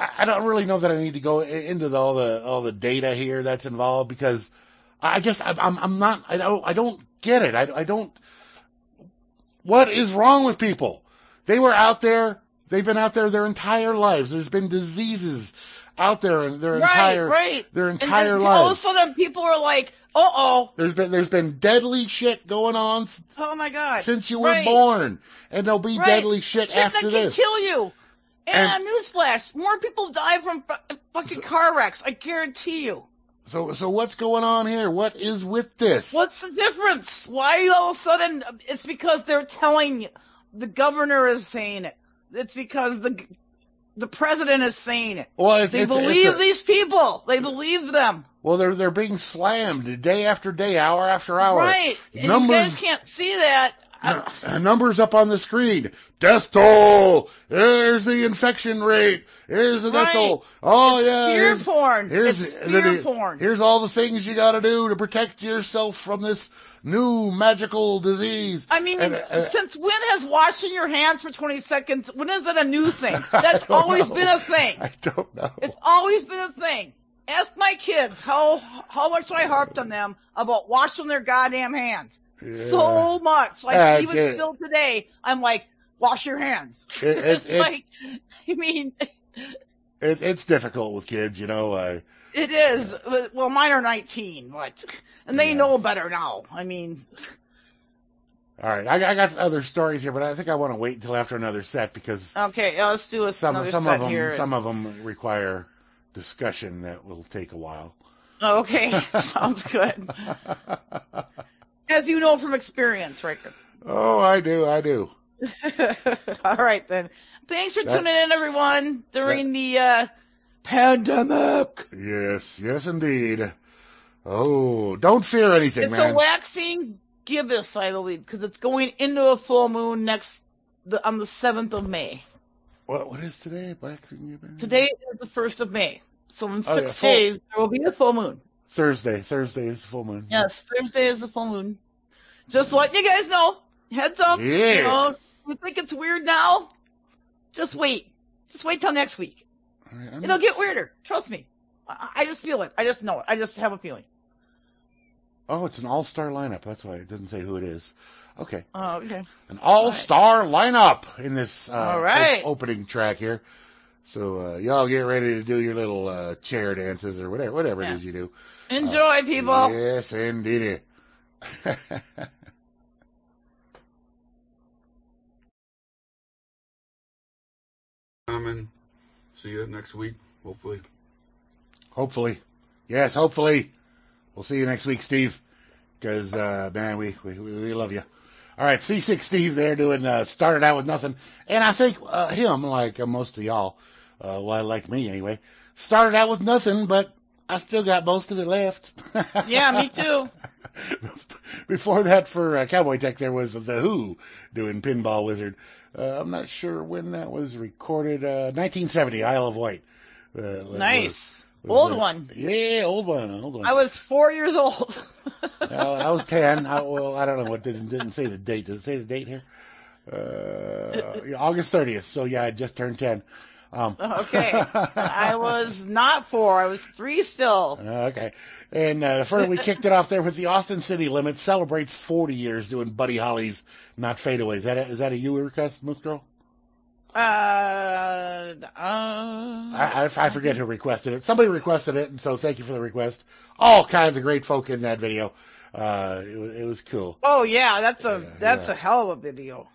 I I don't really know that I need to go into the, all the all the data here that's involved because I guess I, I'm I'm not I don't I don't get it I I don't what is wrong with people they were out there they've been out there their entire lives there's been diseases out there in their right, entire right. their And entire then all of lives a sudden, people are like, "Uh oh, there's been there's been deadly shit going on oh my god!" since you were Right. born and there'll be deadly shit Shit after that can this kill you. And, And- newsflash: more people die from fu- fucking car wrecks. I guarantee you. So so what's going on here what is with this What's the difference? Why all of a sudden? It's because they're telling you. The governor is saying it. It's because the the president is saying it. well it's, They it's, believe it's a- these people. They believe them. Well, they're they're being slammed day after day, hour after hour. Right. And Numbers, you guys can't see that. Uh, numbers up on the screen. Death toll. There's the infection rate. Here's the Right. Oh yeah. fear here's, porn. here's it's fear porn. Here's all the things you got to do to protect yourself from this new magical disease. I mean, And, uh, since when has washing your hands for 20 seconds, when is it a new [laughs] thing? That's always know. been a thing. I don't know. It's always been a thing. Ask my kids how how much I harped on them about washing their goddamn hands. Yeah. So much. Like Yeah, even it- still today, I'm like, wash your hands. It- it- [laughs] it's it- like, I mean, it, it's difficult with kids, you know. Uh, it is. Well, mine are 19, but and they Yeah. know better now. I mean, all right, I, I got other stories here, but I think I want to wait until after another set because okay, yeah, let's do a, some another some set of them here. some of them require discussion that will take a while. Okay, [laughs] sounds good. As you know from experience, Rick. oh, I do, I do. [laughs] All right then. Thanks for That- tuning in, everyone, during the uh, pandemic. Yes, yes, indeed. Oh, don't fear anything, It's man. a waxing gibbous, I believe, because it's going into a full moon next the, on the seventh of May. what what is today? Black Today is the first of May, so in six Oh, yeah, days there will be a full moon. Thursday. Thursday is the full moon. Yes, Thursday is the full moon. Just letting you guys know. Heads up. Yeah. You know, you think it's weird now? Just wait. Just wait till next week. All right, It'll get weirder. Trust me. I, I just feel it. I just know it. I just have a feeling. Oh, it's an all-star lineup. That's why it doesn't say who it is. Okay, Oh, okay. an all-star lineup in this uh, All right. op- opening track here. So uh, y'all get ready to do your little uh, chair dances or whatever, whatever Yeah. it is you do. Enjoy, people. Yes, indeed. [laughs] Coming. See you next week, hopefully. hopefully, yes, hopefully. We'll see you next week, Steve. Because uh, man, we, we we love you. All right, C6 Steve there doing uh, started out with nothing, and I think uh, him, like uh, most of y'all, uh, well, like me anyway, started out with nothing, but I still got most of it left. [laughs] Yeah, me too. Before that, for uh, Cowboy Tech, there was the Who doing Pinball Wizard. Uh, I'm not sure when that was recorded. Uh, 1970, Isle of Wight. Uh, Nice. was- was Old that. one. Yeah, old one, old one. I was four years old. [laughs] I was ten. I, well, I don't know what didn't didn't say the date. Did it say the date here? Uh, August thirtieth. So yeah, I just turned ten. Um, okay. I was not four. I was three still. [laughs] okay. And uh, first we kicked it off there with the Austin City Limits celebrates 40 years doing Buddy Holly's Not Fade Away. Is that a, is that a you request, Moosegurl? Uh, uh, I, I I forget who requested it. Somebody requested it, and so thank you for the request. All kinds of great folk in that video. Uh, it was it was cool. Oh yeah, that's a Yeah, that's yeah. a hell of a video.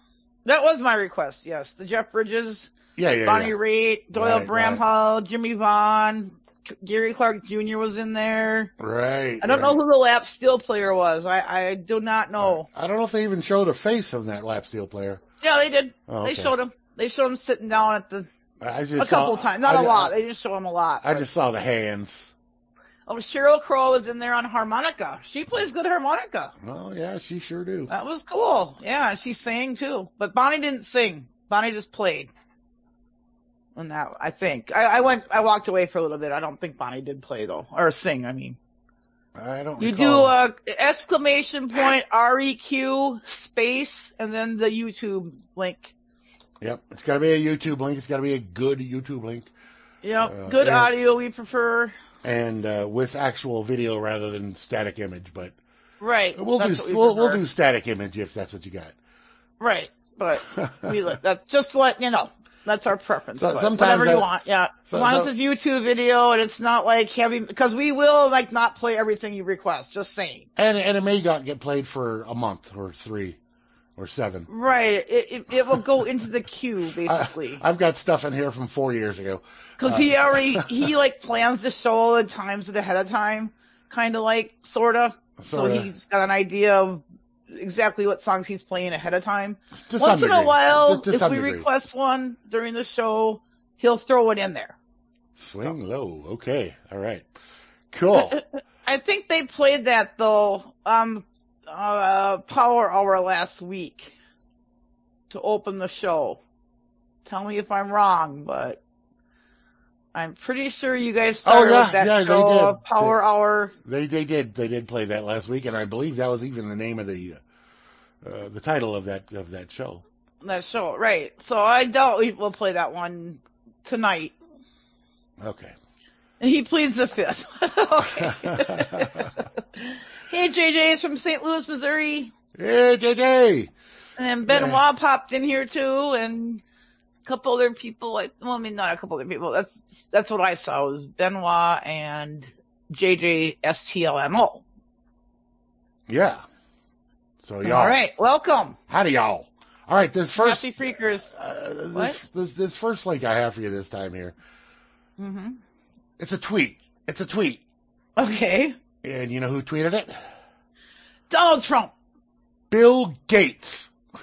That was my request. Yes, the Jeff Bridges, Yeah, yeah, Bonnie yeah. Raitt, Doyle Right, Bramhall, Jimmie Vaughan, Gary Clark Jr. was in there. Right. I don't right. know who the lap steel player was. I I do not know. I don't know if they even showed a face of that lap steel player. Yeah, they did. Oh, They showed him. They showed him sitting down at the I just a couple saw, times, not I, a lot. They just show him a lot. I but- just saw the hands. Oh, Sheryl Crow was in there on harmonica. She plays good harmonica. Oh yeah, she sure do. That was cool. Yeah, she sang too. But Bonnie didn't sing. Bonnie just played. And that I think. I, I went I walked away for a little bit. I don't think Bonnie did play though. Or sing, I mean. I don't. You do recall. uh exclamation point R E Q space and then the YouTube link. Yep, it's got to be a YouTube link. It's got to be a good YouTube link, Yep. Uh, good and- audio we prefer. and uh, with actual video rather than static image. But Right. we'll that's do we we'll, we'll do static image if that's what you got. Right. But we [laughs] that's just what you know. That's our preference. So- sometimes whatever you want, yeah. so- as long so- as it's YouTube video and it's not like having because we will like not play everything you request. Just saying. And and it may not get played for a month or three or seven. Right. It it, it will go into the queue [laughs] basically I, I've got stuff in here from four years ago. because uh, he already [laughs] he like plans the show and times it ahead of time, kind of like sorta. So Sorta. he's got an idea of exactly what songs he's playing ahead of time. To Once in a while, To- to if we degree. request one during the show, he'll throw it in there. Swing low. Okay. All right. Cool. [laughs] I think they played that though um uh Power Hour last week to open the show. Tell me if I'm wrong, but I'm pretty sure you guys Oh, started yeah, with that yeah, they show did. Power Hour. They they did they did play that last week, and I believe that was even the name of the uh, uh, the title of that of that show. That show, right? So I doubt we will play that one tonight. Okay. And he pleads the fifth. [laughs] okay. [laughs] hey, JJ is from St. Louis, Missouri. Hey, JJ. And then Benoit popped in here too, and a couple other people. Like, well, I mean, not a couple other people. That's that's what I saw was Benoit and JJ STLMO. Yeah. So y'all. All right, welcome, Howdy, y'all. All right. This first Happy Freekers. uh, What? this, this this first link I have for you this time here. hmm It's a tweet. It's a tweet, Okay, and you know who tweeted it? Donald Trump. Bill Gates.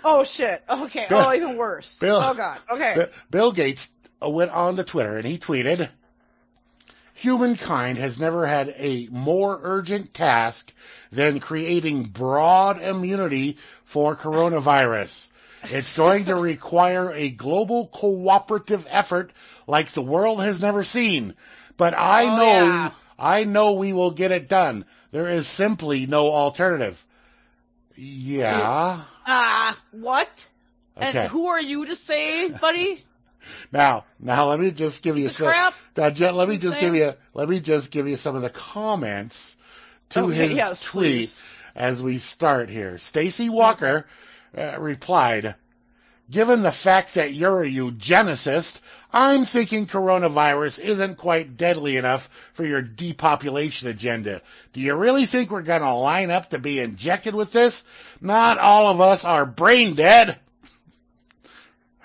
Oh shit. Okay. Bill- Oh, even worse. Bill- Oh god. Okay. Bill Gates went on to Twitter and he tweeted, Humankind has never had a more urgent task than creating broad immunity for coronavirus. It's going to require a global cooperative effort like the world has never seen. But I Oh, know, yeah. I know we will get it done. There is simply no alternative. Yeah. Ah, what? Okay. And who are you to say, buddy? Now, now let me just give you some. crap? Now, let me just give you let me just give you some of the comments to Okay, his yes, tweet please. as we start here. Stacy Walker uh, replied, Given the fact that you're a eugenicist, I'm thinking coronavirus isn't quite deadly enough for your depopulation agenda. Do you really think we're going to line up to be injected with this? Not all of us are brain dead.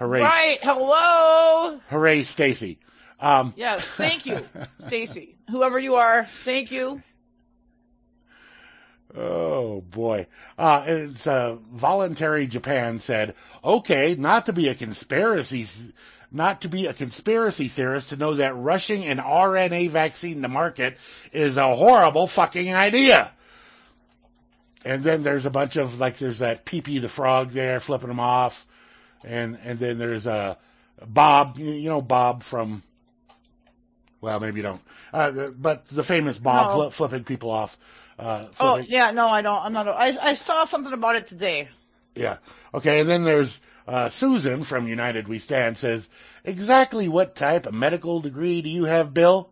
Hooray. Right. Hello. Hooray, Stacy. Um, Yes. Thank you, [laughs] Stacy. Whoever you are, thank you. Oh boy. Uh, it's uh, voluntary Japan said, okay, not to be a conspiracy, not to be a conspiracy theorist to know that rushing an RNA vaccine to market is a horrible fucking idea. And then there's a bunch of like there's that Pepe the frog there flipping them off, and and then there's uh Bob, you know Bob from, well maybe you don't, uh, but the famous Bob No. fli- flipping people off. Uh, Oh yeah, no, I don't. I'm not. I I saw something about it today. Yeah. Okay, and then there's uh, Susan from United We Stand says, exactly what type of medical degree do you have, Bill?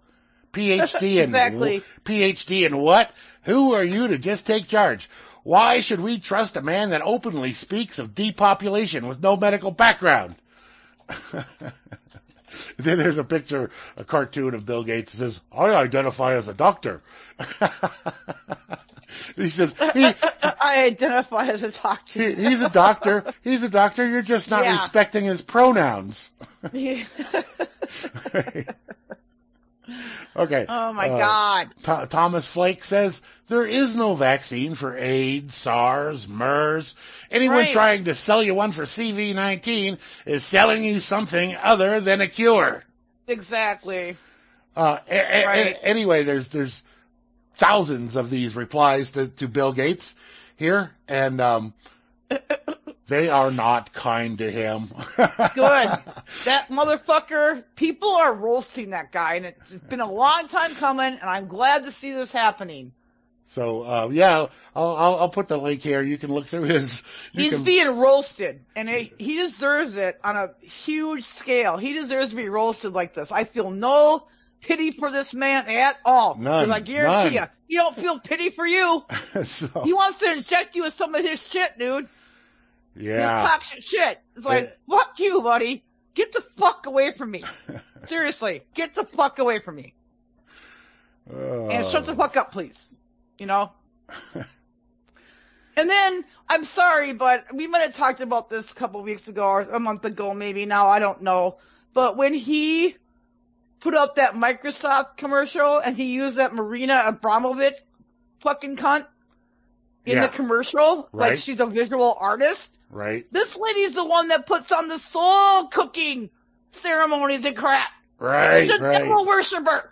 PhD in [laughs] Exactly. PhD in what? Who are you to just take charge? Why should we trust a man that openly speaks of depopulation with no medical background? [laughs] then there's a picture, a cartoon of Bill Gates that says, I identify as a doctor. [laughs] he says, he, [laughs] I identify as a doctor. he, he's a doctor. He's a doctor. You're just not Yeah. respecting his pronouns. Okay. oh my uh, God. Th- Thomas Flake says there is no vaccine for AIDS, SARS, MERS. Anyone Right. trying to sell you one for CV19 is selling you something other than a cure. Exactly. Uh, a- a- Right. a- anyway, there's there's thousands of these replies to, to Bill Gates here, and um, they are not kind to him. [laughs] Good. That motherfucker. People are roasting that guy, and it's [laughs] been a long time coming, and I'm glad to see this happening. So uh, yeah, I'll, I'll I'll put the link here. You can look through his. He's can, being roasted, and he, he deserves it on a huge scale. He deserves to be roasted like this. I feel no pity for this man at all. None. I guarantee None. you, he don't feel pity for you. [laughs] so, He wants to inject you with some of his shit, dude. Yeah. shit. It's like, It- fuck you, buddy. Get the fuck away from me. [laughs] Seriously, get the fuck away from me. Oh. And shut the Oh. fuck up, please. You know? [laughs] And then, I'm sorry, but we might have talked about this a couple weeks ago or a month ago, maybe now, I don't know. But when he put up that Microsoft commercial and he used that Marina Abramovic fucking cunt in Yeah. the commercial, Right. like she's a visual artist, right, this lady's the one that puts on the soul cooking ceremonies and crap. right, She's a right. devil worshiper.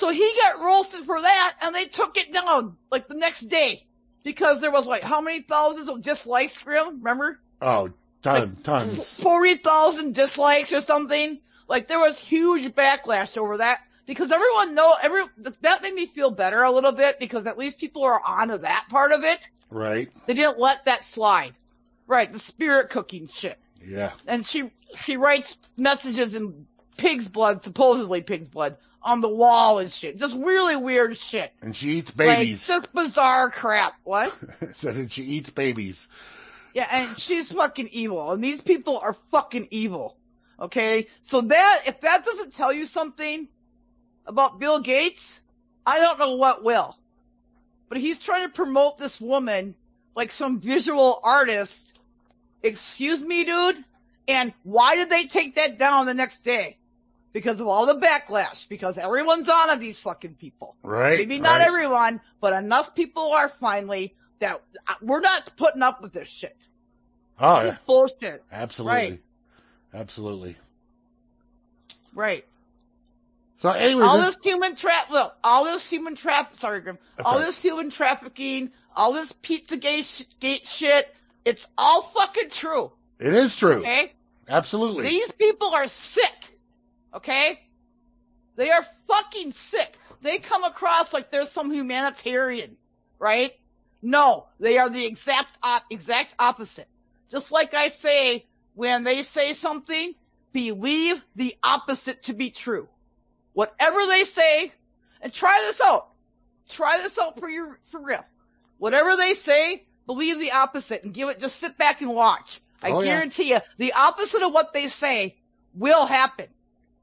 So he got roasted for that, and they took it down like the next day because there was like how many thousands of dislikes for him? Remember, Oh, ton, tons. forty thousand dislikes or something. Like there was huge backlash over that because everyone know every that made me feel better a little bit because at least people are onto that part of it. Right. They didn't let that slide. Right, the spirit cooking shit. Yeah. and she she writes messages in pig's blood, supposedly pig's blood, on the wall and shit. Just really weird shit. And she eats babies. Like just bizarre crap. What? [laughs] so that she eats babies. Yeah, and she's fucking evil, and these people are fucking evil. Okay, so that if that doesn't tell you something about Bill Gates, I don't know what will. But he's trying to promote this woman like some visual artist. Excuse me, dude. And why did they take that down the next day? Because of all the backlash. Because everyone's on of these fucking people. Right. Maybe not right. everyone, but enough people are finally that uh, we're not putting up with this shit. Oh, This yeah. bullshit. Absolutely. Right. Absolutely. Right. So anyway, all this, this human trap, look, all this human trap, sorry, Grim, That's all this human trafficking, all this pizza gate, sh- gate shit, it's all fucking true. it is true. Okay? Absolutely. These people are sick. Okay? They are fucking sick. They come across like they're some humanitarian, right? No, they are the exact op- exact opposite. Just like I say, when they say something, believe the opposite to be true. Whatever they say, and try this out. try this out for your for real. Whatever they say, believe the opposite and give it. Just sit back and watch. I Oh, yeah. guarantee you, the opposite of what they say will happen.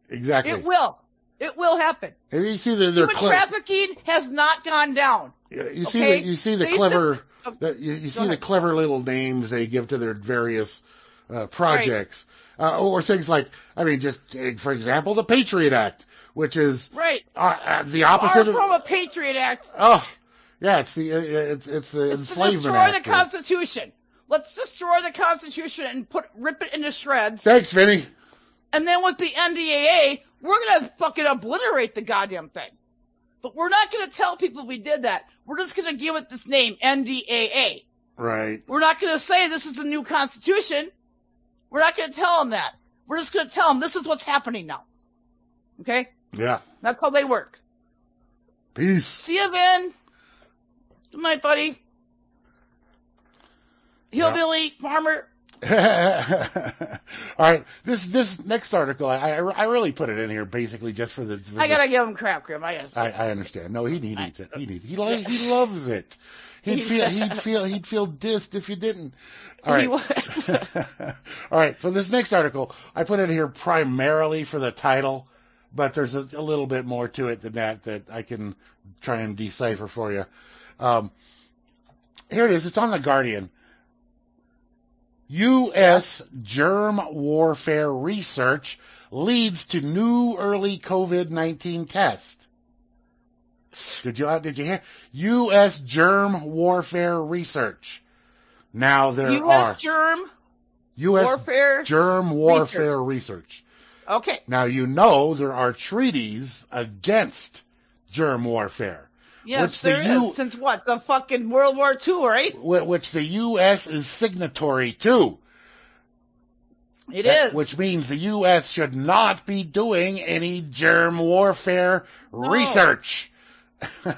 Exactly. It will. It will happen. And you see the, they're Human trafficking has not gone down. You see okay? the you see the They clever said- the, you, you see the clever little names they give to their various uh, projects, uh, or things like I mean, just for example, the Patriot Act, which is Right. uh, uh, the Far opposite of from a Patriot Act. oh yeah, it's the uh, it's it's the It's enslavement destroy the Constitution. Let's destroy the Constitution and put rip it into shreds. Thanks, Vinny. And then with the NDAA, we're gonna fucking obliterate the goddamn thing. But we're not gonna tell people we did that. We're just gonna give it this name, NDAA. Right. We're not gonna say this is the new Constitution. We're not gonna tell them that. We're just gonna tell them this is what's happening now. Okay? Yeah. That's how they work. Peace. See you, Vin. Good night, buddy. Hillbilly, farmer. [laughs] All right. This this next article, I, I I really put it in here basically just for the. For I gotta give him crap, Grim. I guess. I, I understand. No, he, he needs it. He needs. He lo- he loves it. He'd feel [laughs] he'd feel he'd feel dissed if you didn't. All right. [laughs] All right. So this next article, I put it here primarily for the title, but there's a, a little bit more to it than that that I can try and decipher for you. Um, here it is. It's on the Guardian. U.S. germ warfare research leads to new early COVID-19 test. Did you did you hear? U.S. germ warfare research. Now there are U.S. germ U.S. warfare. germ warfare research. Okay. Now you know there are treaties against germ warfare, Yes, Which the there is. U- Since what? The fucking World War II, right? whi- which the U.S. is signatory to. It is. Which means the U.S. should not be doing any germ warfare No. research. [laughs]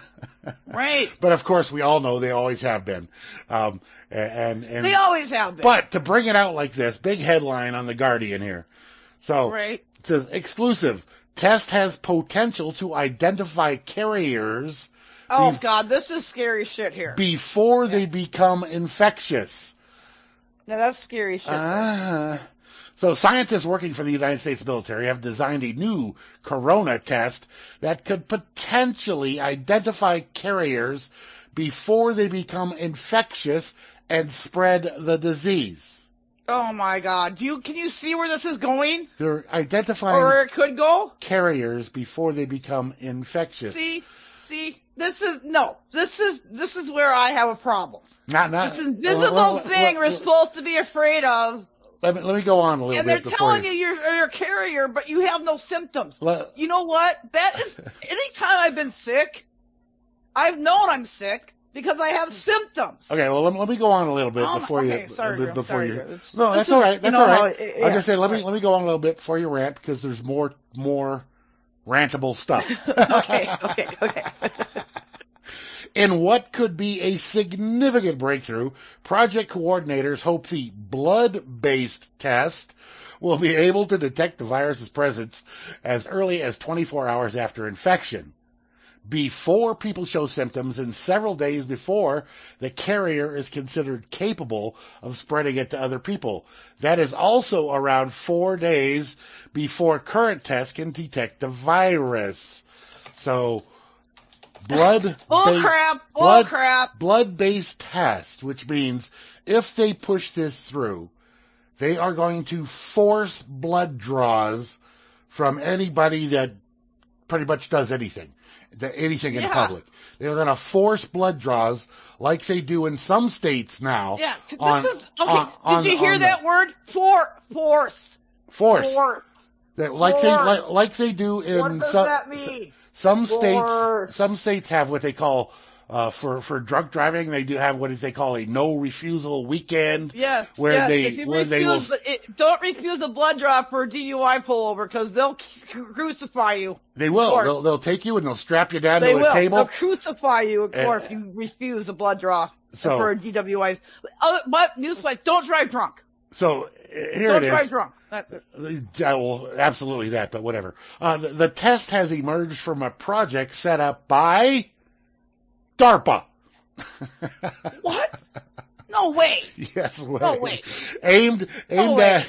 Right. But of course, we all know they always have been. Um, and and They always have been. but to bring it out like this, big headline on the Guardian here. So right. it says exclusive test has potential to identify carriers Oh Be- God, this is scary shit here. before they become infectious. now that's scary shit. Ah. So scientists working for the United States military have designed a new corona test that could potentially identify carriers before they become infectious and spread the disease. oh my God, do you can you see where this is going, They're identifying or where it could go? carriers before they become infectious. See, see, this is no, this is this is where I have a problem. Not not This invisible let- let- thing let- we're supposed to be afraid of, Let me let me go on a little bit. and they're telling you you're, you're a carrier, but you have no symptoms. Let- You know what? That is [laughs] anytime I've been sick, I've known I'm sick because I have symptoms. Okay, well let me, let me go on a little bit Oh, before okay, you sorry, be- before sorry, you. No, that's all right. you That's know all right. it- I'll just say let me right. let me go on a little bit before you rant because there's more more rantable stuff. [laughs] okay, okay, okay. [laughs] In what could be a significant breakthrough, project coordinators hope the blood-based test will be able to detect the virus's presence as early as 24 hours after infection, before people show symptoms and several days before the carrier is considered capable of spreading it to other people. That is also around four days before current tests can detect the virus. So, blood [laughs] Bull crap, bull blood- crap. blood-based test, which means if they push this through, they are going to force blood draws from anybody that pretty much does anything, anything in public. They're going to force blood draws like they do in some states now. Yeah, on- this is okay. on- on- Did you hear that word? For force. Force, Force. That- like they like, like they do in What does some that mean? some states. Some states have what they call uh, for for drunk driving. They do have what they call a no refusal weekend. Yes. where yes. they- if you where they refuse, will- the- it, don't refuse a blood draw for a DUI pullover because they'll [laughs] crucify you. They will. They'll, they'll take you and they'll strap you down They to a table. They'll crucify you, of Uh, course, if you refuse a blood draw So- for a DWI. Uh, but newsflash: don't drive drunk. So uh, here don't it drive drunk. That's it. Yeah, well, absolutely that, but whatever. Uh, the, the test has emerged from a project set up by DARPA. What? No way. [laughs] Yes, way. No way. Aimed aimed No at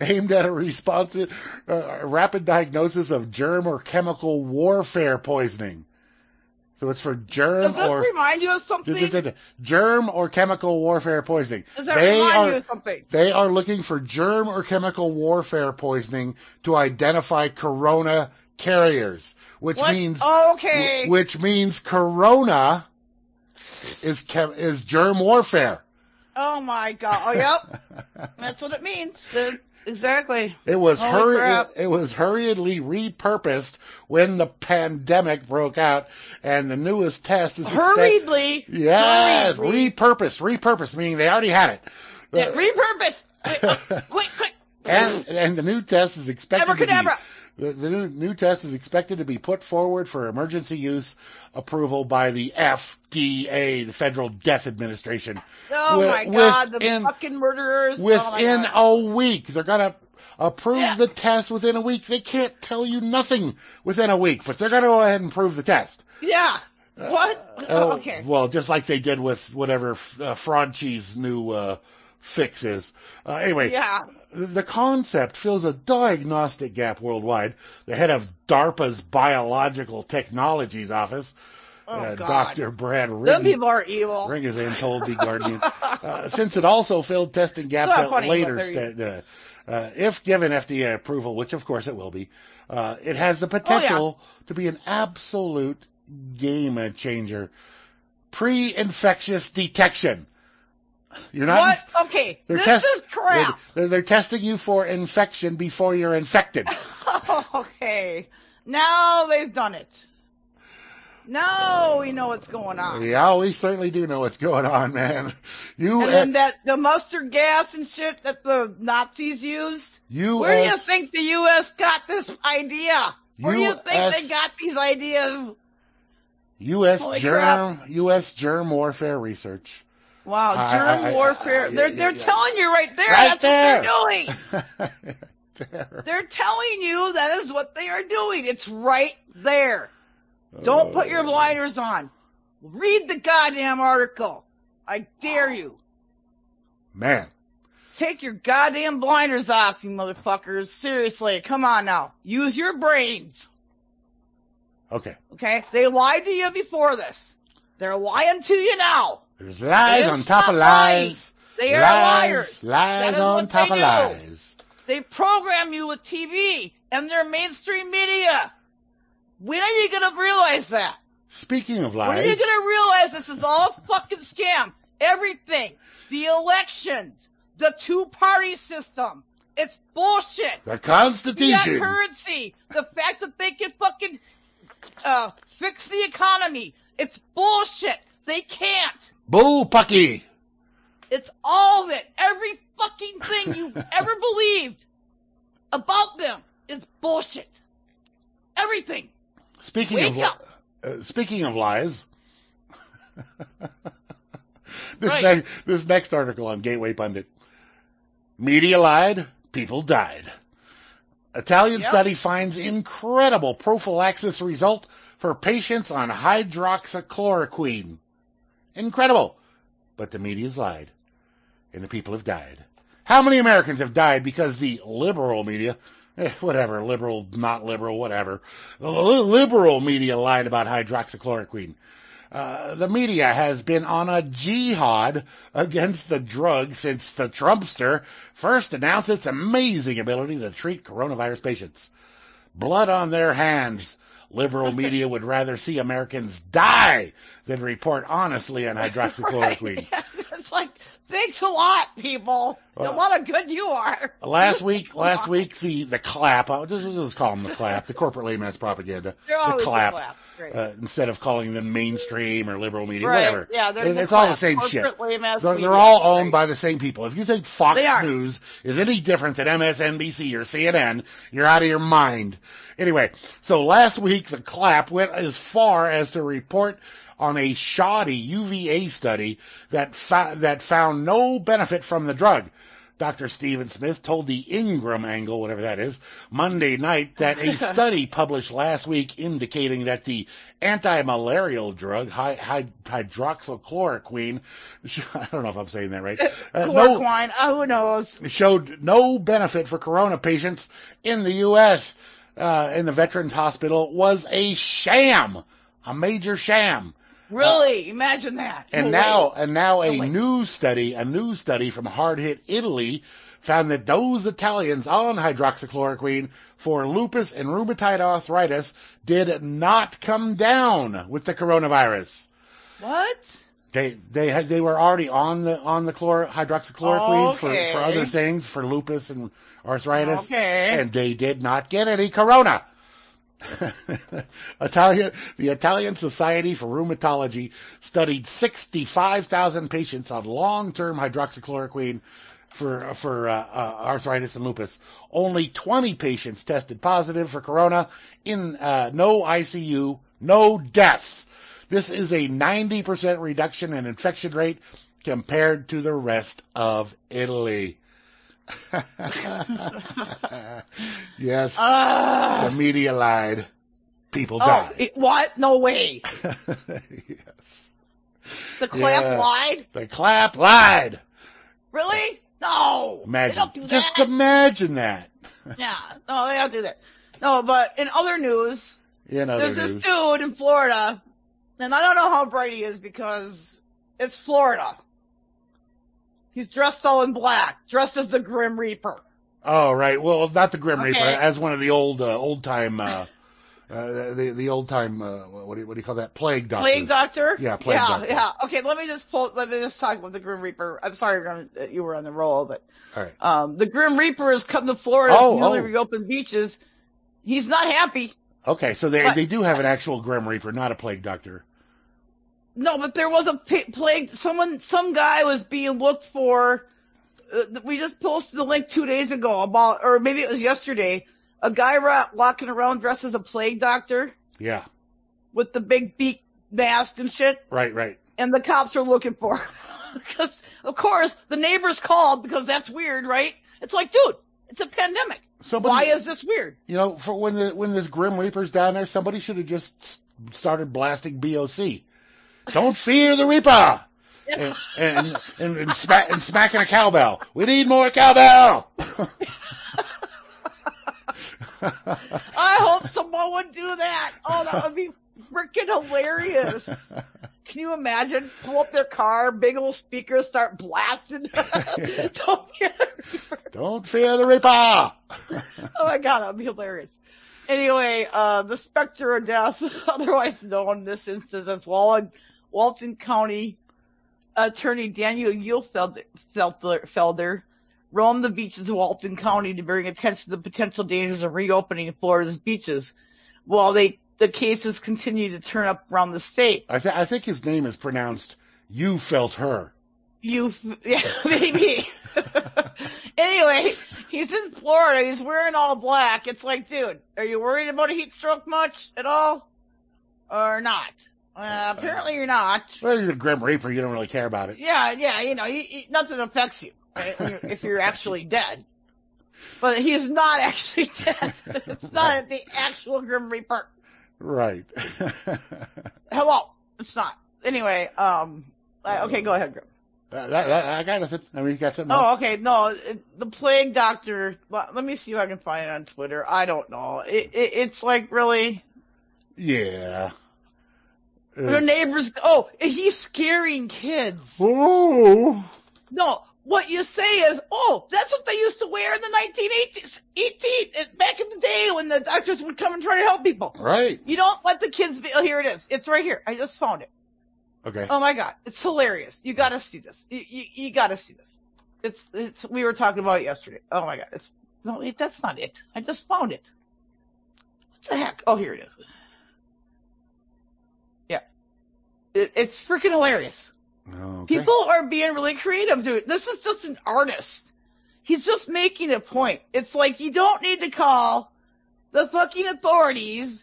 [laughs] aimed at a responsive uh, rapid diagnosis of germ or chemical warfare poisoning. So it's for germ Does this or remind you of something? germ or chemical warfare poisoning. Does that they remind are you of something? they are looking for germ or chemical warfare poisoning to identify corona carriers, which What? means okay. which means corona is chem- is germ warfare. oh my god. Oh yep. [laughs] That's what it means. Exactly. It was Holy hurri- it, it was hurriedly repurposed when the pandemic broke out, and the newest test is expect- Hurriedly. Yes, hurriedly. repurposed, repurposed, meaning they already had it. Yeah, Uh, repurpose. Wait, oh, [laughs] quick, quick. and and the new test is expected to be Abracadabra. The, the new, test is expected to be put forward for emergency use approval by the FDA, the Federal Death Administration. Oh Wi- my god, the within- fucking murderers. oh Within God. a week, they're gonna approve Yeah. the test within a week. They can't tell you nothing within a week, but they're gonna go ahead and approve the test. Yeah. What? Uh, Oh, okay. Well, just like they did with whatever uh, Franchi's new uh, fix is. Uh, anyway, Yeah. the concept fills a diagnostic gap worldwide. The head of DARPA's Biological Technologies Office, Oh uh. Dr. Brad Ring, people are evil. Ringeisen told the Guardian, [laughs] uh, since it also filled testing gaps at funny, later, uh, uh, if given FDA approval, which of course it will be, uh, it has the Oh, potential to be an absolute game changer. Pre-infectious detection. You're not. what? Okay. They're This test- is crap. They're, they're testing you for infection before you're infected. [laughs] okay. Now they've done it. Now we know what's going on. yeah, we certainly do know what's going on, man. You, And eh then that the mustard gas and shit that the Nazis used. you, Where do you eh think the U.S. got this idea? Where do you think they got these ideas? U.S. Holy germ, U.S. germ warfare research. Wow, germ I- I- warfare. I- they're they're yeah. telling you right there. Right that's there. what they're doing. [laughs] There. They're telling you that is what they are doing. It's right there. Don't put your Oh. blinders on. Read the goddamn article. I dare you. Man, Take your goddamn blinders off, you motherfuckers. Seriously, come on now. Use your brains. okay. Okay? They lied to you before this. They're lying to you now. There's lies on top of stop lies. They are lies, liars. Lies on top of do. lies. They program you with TV and their mainstream media. When are you going to realize that? Speaking of lies. When are you going to realize this is all a fucking scam? Everything. The elections. The two-party system. It's bullshit. the Constitution. currency. The fact that they can fucking uh, fix the economy. It's bullshit. They can't. Bull Pucky. It's all of it. Every fucking thing you've [laughs] ever believed about them is bullshit. Everything. Speaking Wake of uh, speaking of lies, [laughs] this Right. next this next article on Gateway Pundit, media lied, people died. Italian Yep. study finds incredible prophylaxis result for patients on hydroxychloroquine. Incredible, but the media's lied, and the people have died. How many Americans have died because the liberal media, eh, whatever, liberal, not liberal, whatever, the liberal media lied about hydroxychloroquine? Uh, the media has been on a jihad against the drug since the Trumpster first announced its amazing ability to treat coronavirus patients. Blood on their hands. Liberal media would rather see Americans die than report honestly on [laughs] hydroxychloroquine. Right. [laughs] it's like, thanks a lot, people. Well, a lot of good you are. [laughs] Last week, last week the the clap. Uh, this is let's call them the clap. The corporate layman's propaganda. They're the clap. the clap. Uh, instead of calling them mainstream or liberal media, right. whatever. Yeah, they're It- the it's all the same shit. Corporate lame-ass They're, they're all owned by the same people. If you think Fox News is any different than MSNBC or CNN, you're out of your mind. Anyway, so last week the clap went as far as to report on a shoddy UVA study that fo- that found no benefit from the drug. Dr. Stephen Smith told the Ingraham angle, whatever that is, Monday night that a [laughs] study published last week indicating that the anti-malarial drug hy- hy- hydroxychloroquine, [laughs] I don't know if I'm saying that right, uh, no, Chloroquine. Oh, who knows? showed no benefit for corona patients in the U.S. Uh, in the Veterans Hospital was a sham, a major sham. Really? Imagine that. And No now, way. and now a No way. new study, a new study from hard hit Italy found that those Italians on hydroxychloroquine for lupus and rheumatoid arthritis did not come down with the coronavirus. What? They they had they were already on the on the chlor, hydroxychloroquine for for other things for lupus and arthritis, Okay. and they did not get any corona. [laughs] Italian, the Italian Society for Rheumatology studied 65,000 patients on long-term hydroxychloroquine for for uh, uh, arthritis and lupus. Only 20 patients tested positive for corona. In uh, no ICU, no deaths. This is a 90% reduction in infection rate compared to the rest of Italy. [laughs] yes, Ah. the media lied. People oh, died. it, what? No way. [laughs] yes. The clap Yeah. lied? The clap lied. Really? No. They Imagine. don't do Just imagine that. [laughs] Yeah. No, they don't do that. No, but in other news, In other there's this dude in Florida, and I don't know how bright he is because it's Florida. He's dressed all in black, dressed as the Grim Reaper. Oh, right. Well, not the Grim Okay. Reaper, as one of the old, uh, old time, uh, [laughs] uh, the the old time, uh, what do you, what do you call that? Plague doctor. Plague Doctor? Yeah, Plague yeah, Doctor. Yeah, Okay, let me just pull, let me just talk about the Grim Reaper. I'm sorry that you were on the roll, but All right. um, the Grim Reaper has come to Florida Oh, to newly oh. reopened beaches. He's not happy. Okay, so they But- they do have an actual Grim Reaper, not a plague doctor. No, but there was a plague. Someone, some guy was being looked for. Uh, we just posted the link two days ago about, or maybe it was yesterday. A guy walking around dressed as a plague doctor Yeah. with the big beak mask and shit, Right. Right. and the cops are looking for. Because [laughs] of course the neighbors called because that's weird, right? It's like, dude, it's a pandemic. Somebody, Why is this weird? you know for when the when this Grim Reaper's down there, somebody should have just started blasting BOC. Don't fear the Reaper. And and and, and, smack, and smacking a cowbell. We need more cowbell. [laughs] I hope someone would do that. Oh, that would be freaking hilarious. Can you imagine? Pull up their car, big old speakers, start blasting. Don't [laughs] get- Don't fear the Reaper. [laughs] oh my god, that'd be hilarious. Anyway, uh, the specter of death, otherwise known in this instance as Wallen, Walton County Attorney Daniel Uhlfelder, Felder, Felder roamed the beaches of Walton County to bring attention to the potential dangers of reopening Florida's beaches, while they the cases continue to turn up around the state. I, th- I think his name is pronounced. You felt her. You, yeah, [laughs] maybe. [laughs] anyway, he's in Florida. He's wearing all black. It's like, dude, are you worried about a heat stroke much at all, or not? Uh, apparently, you're not. Well, you're the Grim Reaper. You don't really care about it. Yeah, yeah, you know, you, you, nothing affects you right, if you're actually [laughs] dead. But he's not actually [laughs] dead. it's not the actual Grim Reaper. Right. [laughs] Hello, it's not. Anyway, um, uh, okay, go ahead, Grim. that, that, that- I got nothing. I mean, you got something. Oh, else? okay. No, it, the plague doctor. well, Let me see if I can find it on Twitter. I don't know. It, it it's like really Yeah. The Uh, neighbors. Oh, he's scaring kids. oh. No, what you say is, oh, that's what they used to wear in the 1980s, 18, back in the day when the doctors would come and try to help people. Right. You don't let the kids be. Oh, here it is. It's right here. I just found it. Okay. Oh my god, it's hilarious. You got to see this. You, you, you got to see this. It's it's. We were talking about it yesterday. Oh my god, it's no, it, that's not it. I just found it. What the heck? Oh, here it is. Yeah, it, it's freaking hilarious. Oh, okay. People are being really creative, dude. This is just an artist. He's just making a point. It's like you don't need to call the fucking authorities.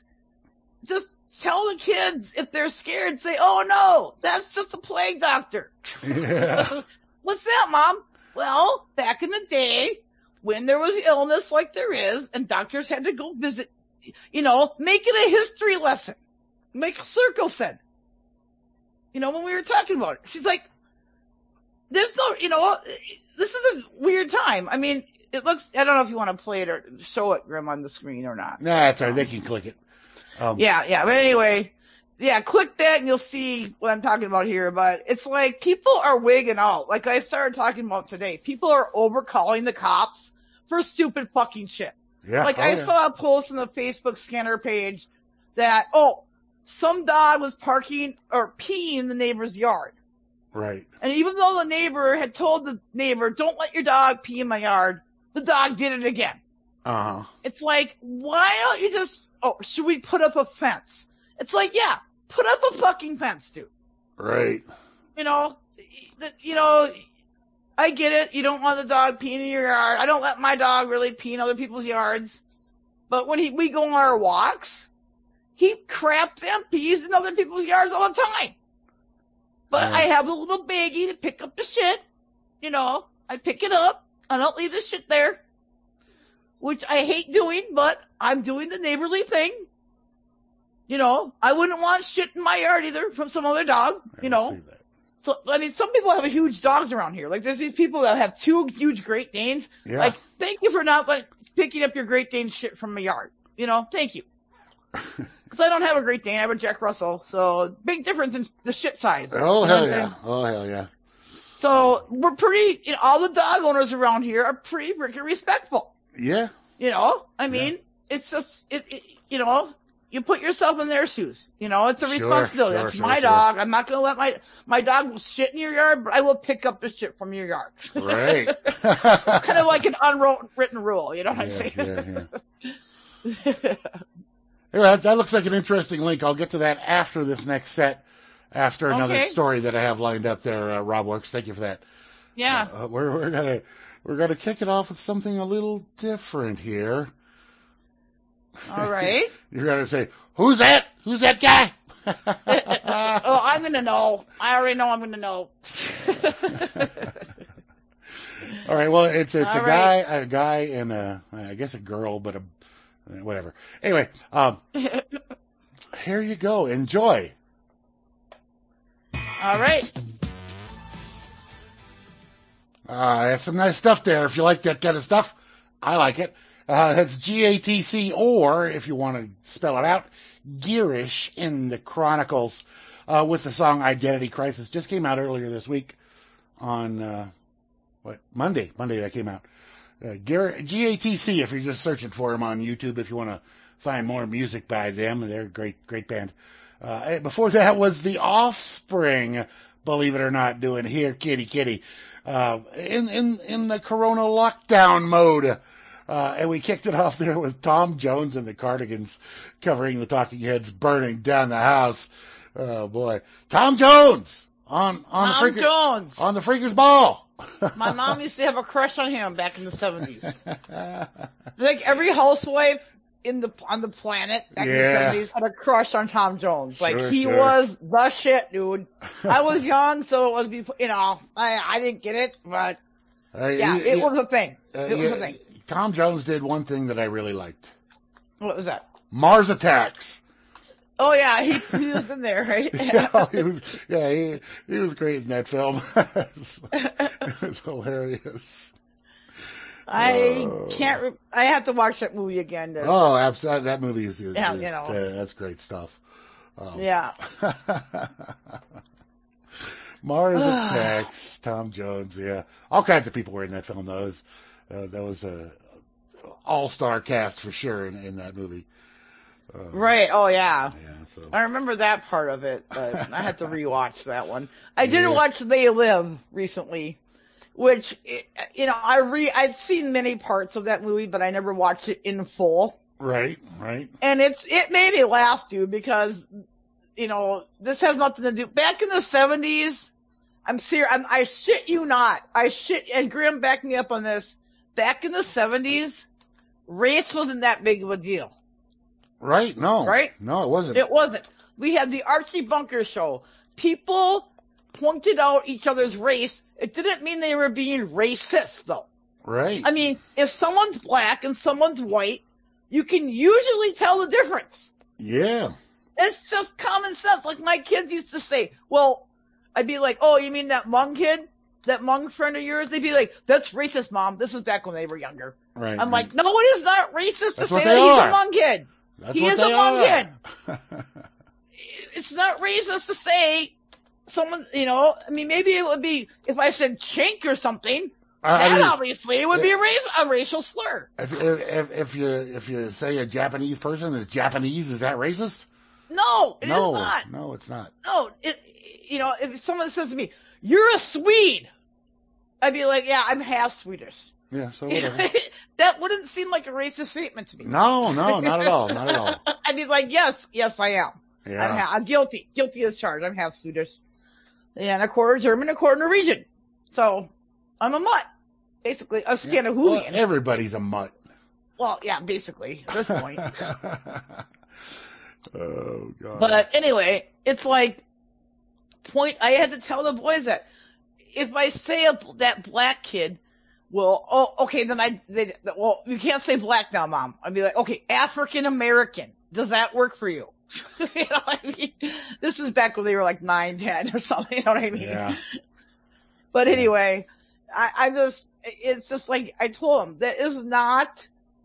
Just tell the kids if they're scared, say, "Oh no, that's just a plague doctor." Yeah. [laughs] What's that, mom? Well, back in the day, when there was illness like there is, and doctors had to go visit, you know, make it a history lesson. Make a circle said. You know, when we were talking about it, she's like, "There's no, you know, this is a weird time. I mean, it looks. I don't know if you want to play it or show it, Grim, on the screen or not. Nah, that's all right. They can click it. Um, Yeah, yeah. But anyway, yeah, click that and you'll see what I'm talking about here. But it's like people are wigging out. Like I started talking about today. People are overcalling the cops for stupid fucking shit. Yeah. Like oh, I yeah. saw a post on the Facebook scanner page that oh, some dog was parking or peeing in the neighbor's yard. Right. And even though the neighbor had told the neighbor, don't let your dog pee in my yard, the dog did it again. Uh huh. It's like, why don't you just, oh, should we put up a fence? It's like, yeah, put up a fucking fence, dude. Right. You know, you know, I get it. You don't want the dog peeing in your yard. I don't let my dog really pee in other people's yards. But when he, we go on our walks, he craps and pees in other people's yards all the time. But Yeah. I have a little baggie to pick up the shit. You know, I pick it up. I don't leave the shit there. Which I hate doing, but I'm doing the neighborly thing. You know, I wouldn't want shit in my yard either from some other dog. You know, so I mean, some people have huge dogs around here. Like there's these people that have two huge Great Danes. Yeah. Like, thank you for not like picking up your Great Dane shit from my yard. You know, thank you. [laughs] Because I don't have a Great Dane, I have a Jack Russell. So big difference in the shit size. oh hell yeah. saying? Oh hell yeah. So we're pretty. You know, all the dog owners around here are pretty freaking respectful. Yeah. You know, I mean, it's just it, it. You know, you put yourself in their shoes. You know, it's a responsibility. sure, That's sure, my sure. dog. I'm not gonna let my my dog will shit in your yard, but I will pick up the shit from your yard. Right. [laughs] kind of like an unwritten rule. You know what Yeah, I'm saying? [laughs] Anyway, that, that looks like an interesting link. I'll get to that after this next set, after another Okay. story that I have lined up there, uh, Rob Works. Thank you for that. yeah. Uh, we're we're gonna we're gonna kick it off with something a little different here. All right. [laughs] You're gonna say, "Who's that? Who's that guy?" [laughs] oh, I'm gonna know. I already know. I'm gonna know. [laughs] All right. Well, it's it's All a right. guy, a guy, and a I guess a girl, but a whatever. Anyway, um, [laughs] here you go. Enjoy. All right. Uh, that's some nice stuff there. If you like that kind of stuff, I like it. Uh, that's G-A-T-C, or if you want to spell it out, Gearish in the Chronicles, uh, with the song Identity Crisis. Just came out earlier this week on, uh, what, Monday. Monday that came out. Uh, Gear- G-A-T-C, if you're just searching for them on YouTube, if you want to find more music by them. They're a great, great band. Uh, before that was The Offspring, believe it or not, doing Here Kitty Kitty uh, in in in the Corona lockdown mode. Uh, and we kicked it off there with Tom Jones and the Cardigans covering the Talking Heads, burning down the house. Oh boy, Tom Jones on on Tom the Freekers, Jones. on the Freeker's Ball. My mom used to have a crush on him back in the seventies. [laughs] Like every housewife in the on the planet back in the seventies had a crush on Tom Jones. Like Sure, he sure. was the shit, dude. [laughs] I was young, so it was before, you know, I I didn't get it, but Uh, yeah, it was a thing. uh, It was yeah, a thing. Tom Jones did one thing that I really liked: What was that? Mars Attacks. Oh yeah, he, he was in there, right? [laughs] yeah, he was, yeah, he, he was great in that film. [laughs] it was hilarious. I Oh. can't. Re- I have to watch that movie again. To, Oh, absolutely. That movie is, is, Yeah, you know. uh, that's great stuff. Um, Yeah. [laughs] Mars [sighs] Attacks, Tom Jones, yeah, all kinds of people were in that film. Those, uh, that was a all star cast for sure in, in that movie. Um, Right. Oh yeah. Yeah. So. I remember that part of it, but I had to rewatch that one. I did Yeah. watch They Live recently, which you know I re I've seen many parts of that movie, but I never watched it in full. Right. Right. And it's it made me laugh, dude, because you know this has nothing to do. Back in the seventies, I'm serious. I'm, I shit you not. I shit and Grim backed me up on this. Back in the seventies, race wasn't that big of a deal. Right. No. Right? No, it wasn't. It wasn't. We had the Archie Bunker show. People pointed out each other's race It didn't mean they were being racist, though. Right. I mean, if someone's black and someone's white, you can usually tell the difference. yeah. It's just common sense. Like my kids used to say, well, I'd be like, oh, you mean that Hmong kid? That Hmong friend of yours? They'd be like, that's racist, mom. This was back when they were younger. Right. I'm like, no, it is not racist That's to say that are. he's a Hmong kid. That's he is a Hmong. [laughs] It's not racist to say someone, you know, I mean, maybe it would be if I said chink or something. I that mean, obviously would be a, race, a racial slur. if, if if you if you say a Japanese person is Japanese, is that racist? No, it is no, not. no, it's not. No, it, you know, if someone says to me, "You're a Swede," I'd be like, "Yeah, I'm half Swedish." Yeah, so [laughs] whatever. [laughs] that wouldn't seem like a racist statement to me. no, no, not at all, not at all. [laughs] I'd be like, "Yes, yes, I am. I'm, Yeah. ha- I'm guilty, guilty as charged. I'm half Swedish, and a quarter German, a quarter Norwegian. So I'm a mutt, basically a Well, Scandinavian. everybody's a mutt. Well, yeah, basically at this point. oh god. But anyway, it's like point. I had to tell the boys that if I say a, that black kid, well, oh, okay, then I they well, you can't say black now, mom. I'd be like, okay, African American. Does that work for you? [laughs] you know, what I mean, this is back when they were like nine, ten, or something. [laughs] You know what I mean? Yeah. But anyway, I, I just it's just like I told him that is not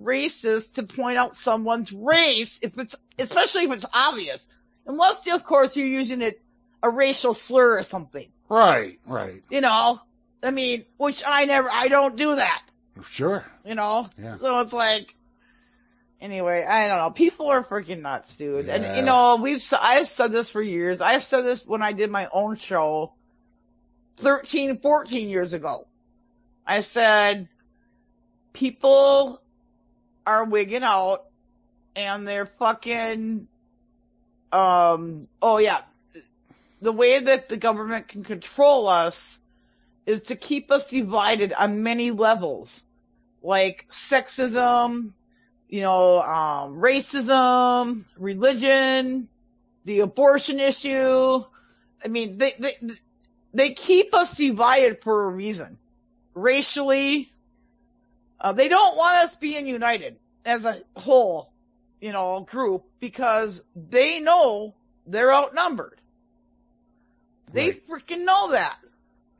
racist to point out someone's race if it's especially if it's obvious, unless of course you're using it a racial slur or something. Right, right. You know, I mean, which I never, I don't do that. Sure. You know, Yeah. so it's like. Anyway, I don't know. People are freaking nuts, dude. And you know, we've I've said this for years. I've said this when I did my own show 13, 14 years ago. I said people are wigging out and they're fucking um oh yeah. The way that the government can control us is to keep us divided on many levels. Like sexism, you know, um, racism, religion, the abortion issue. I mean, they, they, they keep us divided for a reason. Racially, uh, they don't want us being united as a whole, you know, group because they know they're outnumbered. They Right. freaking know that.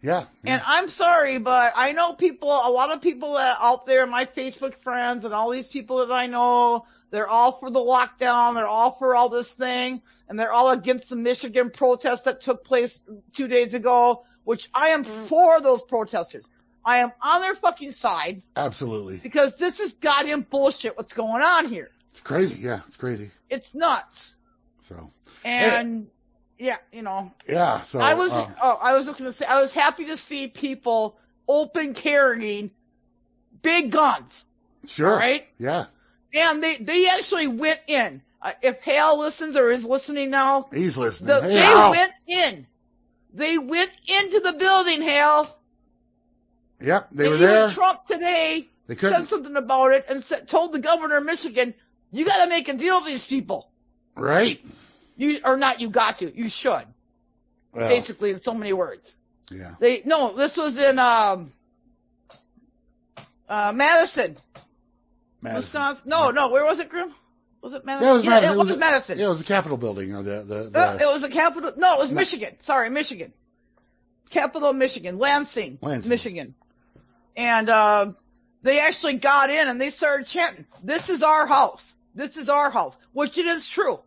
Yeah. And I'm sorry, but I know people, a lot of people that out there, my Facebook friends and all these people that I know, they're all for the lockdown, they're all for all this thing, and they're all against the Michigan protest that took place two days ago, which I am mm. for those protesters. I am on their fucking side Absolutely. because this is goddamn bullshit what's going on here. It's crazy. Yeah, it's crazy. It's nuts. So And, yeah, you know, yeah. So I was uh, oh, I was looking to say I was happy to see people open carrying big guns. sure. Right. Yeah. And they they actually went in. Uh, if Hal listens or is listening now, He's listening. the, hey, they went in. They went into the building, Hal. Yep. They and were even there. Trump today They said something about it and said, told the governor of Michigan, "You got to make a deal with these people. Right. You or not? You got to. You should." Well, Basically, in so many words. yeah. They no, this was in um uh Madison, Madison. Wisconsin. No, no, where was it, Grim? Was it Madison? Yeah, it was Madison. it was Madison. Yeah, it was the Capitol building. The the, the Uh, it was the Capitol. No, it was No. Michigan. Sorry, Michigan. Capital of Michigan, Lansing, Lansing. Michigan. And uh, they actually got in and they started chanting, "This is our house. This is our house," which it is true.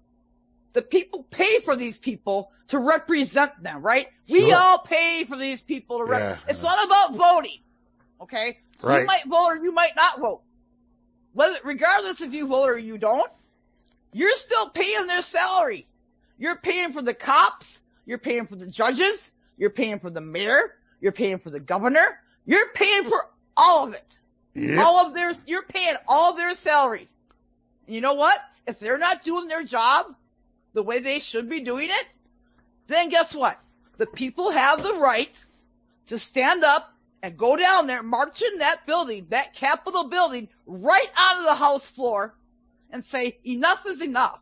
The people pay for these people to represent them, right? We Sure. all pay for these people to represent. Yeah. It's not about voting, okay? Right. You might vote or you might not vote. Whether, regardless if you vote or you don't, you're still paying their salary. You're paying for the cops. You're paying for the judges. You're paying for the mayor. You're paying for the governor. You're paying for all of it. Yep. All of their, you're paying all their salaries. And you know what? If they're not doing their job the way they should be doing it, then guess what? The people have the right to stand up and go down there, march in that building, that Capitol building, right onto the House floor and say, enough is enough.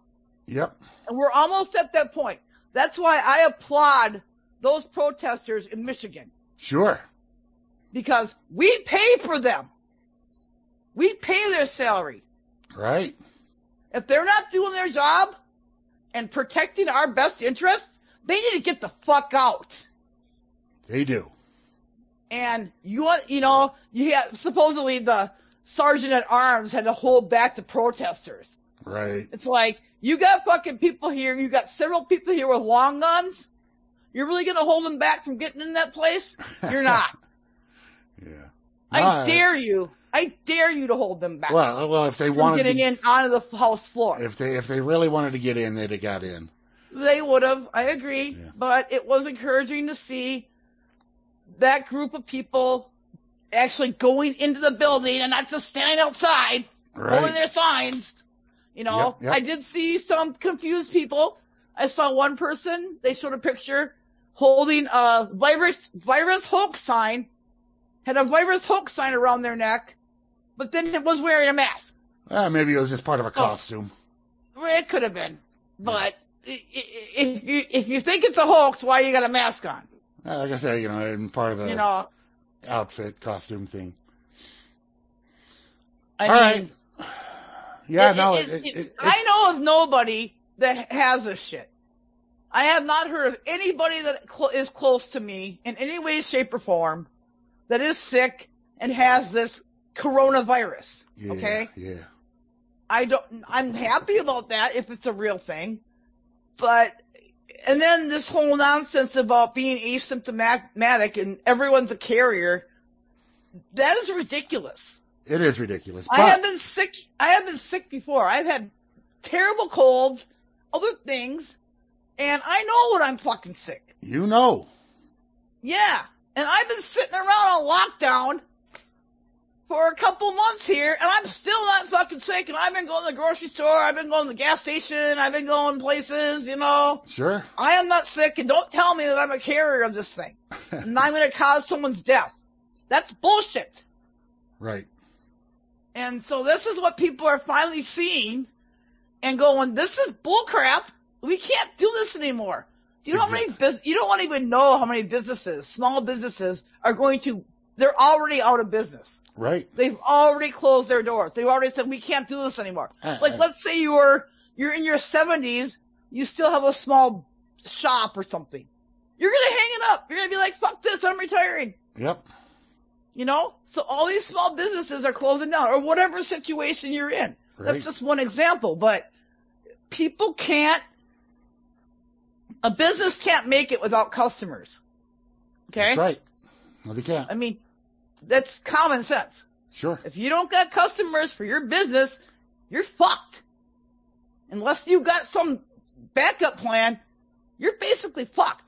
Yep. And we're almost at that point. That's why I applaud those protesters in Michigan. Sure. because we pay for them. We pay their salary. Right. If they're not doing their job and protecting our best interests, they need to get the fuck out. They do. And you want, you know, you had supposedly the sergeant at arms had to hold back the protesters. Right. It's like you got fucking people here. You got several people here with long guns. You're really gonna hold them back from getting in that place? [laughs] You're not. Yeah. I No, dare you. I dare you to hold them back Well, well, if they wanted getting to, in onto the house floor. if they if they really wanted to get in, they'd have got in. They would have. I agree. Yeah. But it was encouraging to see that group of people actually going into the building and not just standing outside holding Right. their signs. You know, Yep, yep. I did see some confused people. I saw one person. They showed a picture holding a virus virus hoax sign, had a virus hoax sign around their neck, but then it was wearing a mask. Uh, maybe it was just part of a Oh. costume. It could have been, but i- i- if you if you think it's a hoax, why you got a mask on? Uh, like I said, you know, in part of the You know, outfit costume thing. I All mean, right. Yeah, it- no, it, it, I know of nobody that has this shit. I have not heard of anybody that cl- is close to me in any way, shape, or form that is sick and has this coronavirus. yeah, okay. Yeah. I don't. I'm happy about that if it's a real thing, but and then this whole nonsense about being asymptomatic and everyone's a carrier. That is ridiculous. It is ridiculous. I have been sick. I have been sick before. I've had terrible colds, other things, and I know when I'm fucking sick. you know. Yeah, and I've been sitting around on lockdown for a couple months here, and I'm still not fucking sick. And I've been going to the grocery store. I've been going to the gas station. I've been going places. You know, Sure. I am not sick, and don't tell me that I'm a carrier of this thing, [laughs] and I'm going to cause someone's death. That's bullshit. right. And so this is what people are finally seeing and going, this is bullcrap. We can't do this anymore. Do you know how many bus- you don't want to even know how many businesses, small businesses are going to they're already out of business. Right. They've already closed their doors. They've already said we can't do this anymore. Uh, Like uh. let's say you're you're in your 70s, you still have a small shop or something. You're going to hang it up. You're going to be like, "Fuck this, I'm retiring." Yep. You know? So all these small businesses are closing down or whatever situation you're in. Right. That's just one example, but people can't a business can't make it without customers. Okay? That's right. No, they can't. I mean, that's common sense. Sure. If you don't got customers for your business, you're fucked. Unless you got some backup plan, you're basically fucked.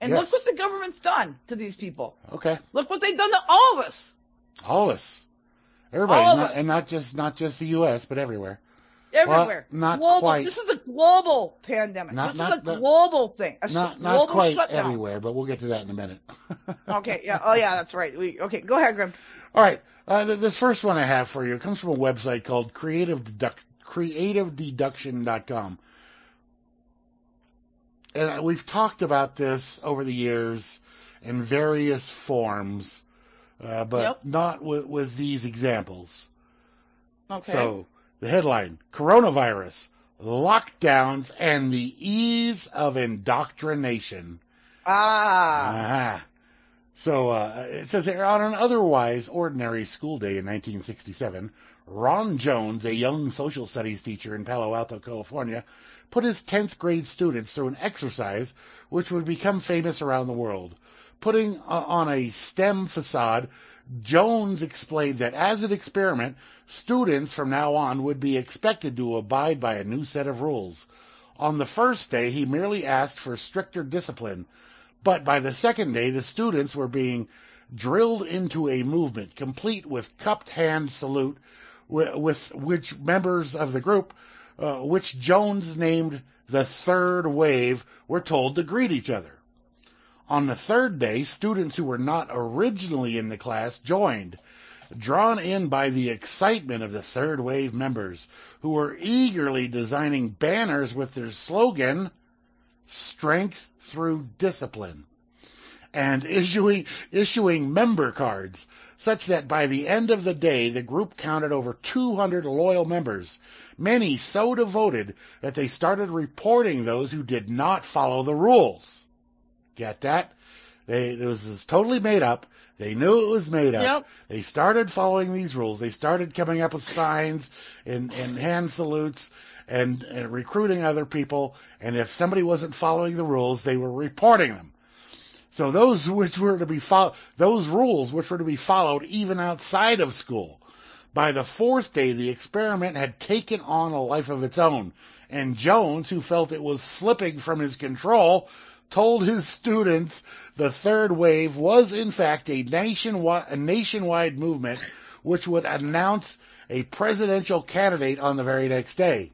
And Yes. look what the government's done to these people. Okay. Look what they've done to all of us. All of us. Everybody, All of not, us. and not just not just the U.S., but everywhere. Everywhere. Well, not global. quite. This is a global pandemic. Not- this not- is a global thing. A Not sh- not quite shutdown. everywhere, but we'll get to that in a minute. [laughs] Okay. Yeah. Oh, yeah. That's right. We, okay. Go ahead, Grim. All right. Uh, th- this first one I have for you comes from a website called Creative Deduct- CreativeDeduction.com. And we've talked about this over the years in various forms, uh, but Yep. not with, with these examples. Okay. So, the headline Coronavirus, Lockdowns, and the Ease of Indoctrination. ah. Uh-huh. So uh, it says here on an otherwise ordinary school day in 1967, Ron Jones, a young social studies teacher in Palo Alto, California, put his 10th grade students through an exercise which would become famous around the world. Putting uh, on a STEM facade, Jones explained that as an experiment, students from now on would be expected to abide by a new set of rules. On the first day, he merely asked for stricter discipline. But by the second day, the students were being drilled into a movement, complete with cupped hand salute, wi- with which members of the group, uh, which Jones named the third wave, were told to greet each other. On the third day, students who were not originally in the class joined, drawn in by the excitement of the third wave members, who were eagerly designing banners with their slogan, Strength through discipline. and issuing issuing member cards, such that by the end of the day the group counted over 200 loyal members. Many so devoted that they started reporting those who did not follow the rules. Get that? They, it was, it was totally made up. They knew it was made up. Yep. They started following these rules. They started coming up with signs and, and hand salutes and, and recruiting other people. And if somebody wasn't following the rules, they were reporting them. So those which were to be fo- those rules which were to be followed even outside of school. By the fourth day, the experiment had taken on a life of its own, and Jones, who felt it was slipping from his control, told his students the third wave was in fact a nationwide, a nationwide movement which would announce a presidential candidate on the very next day.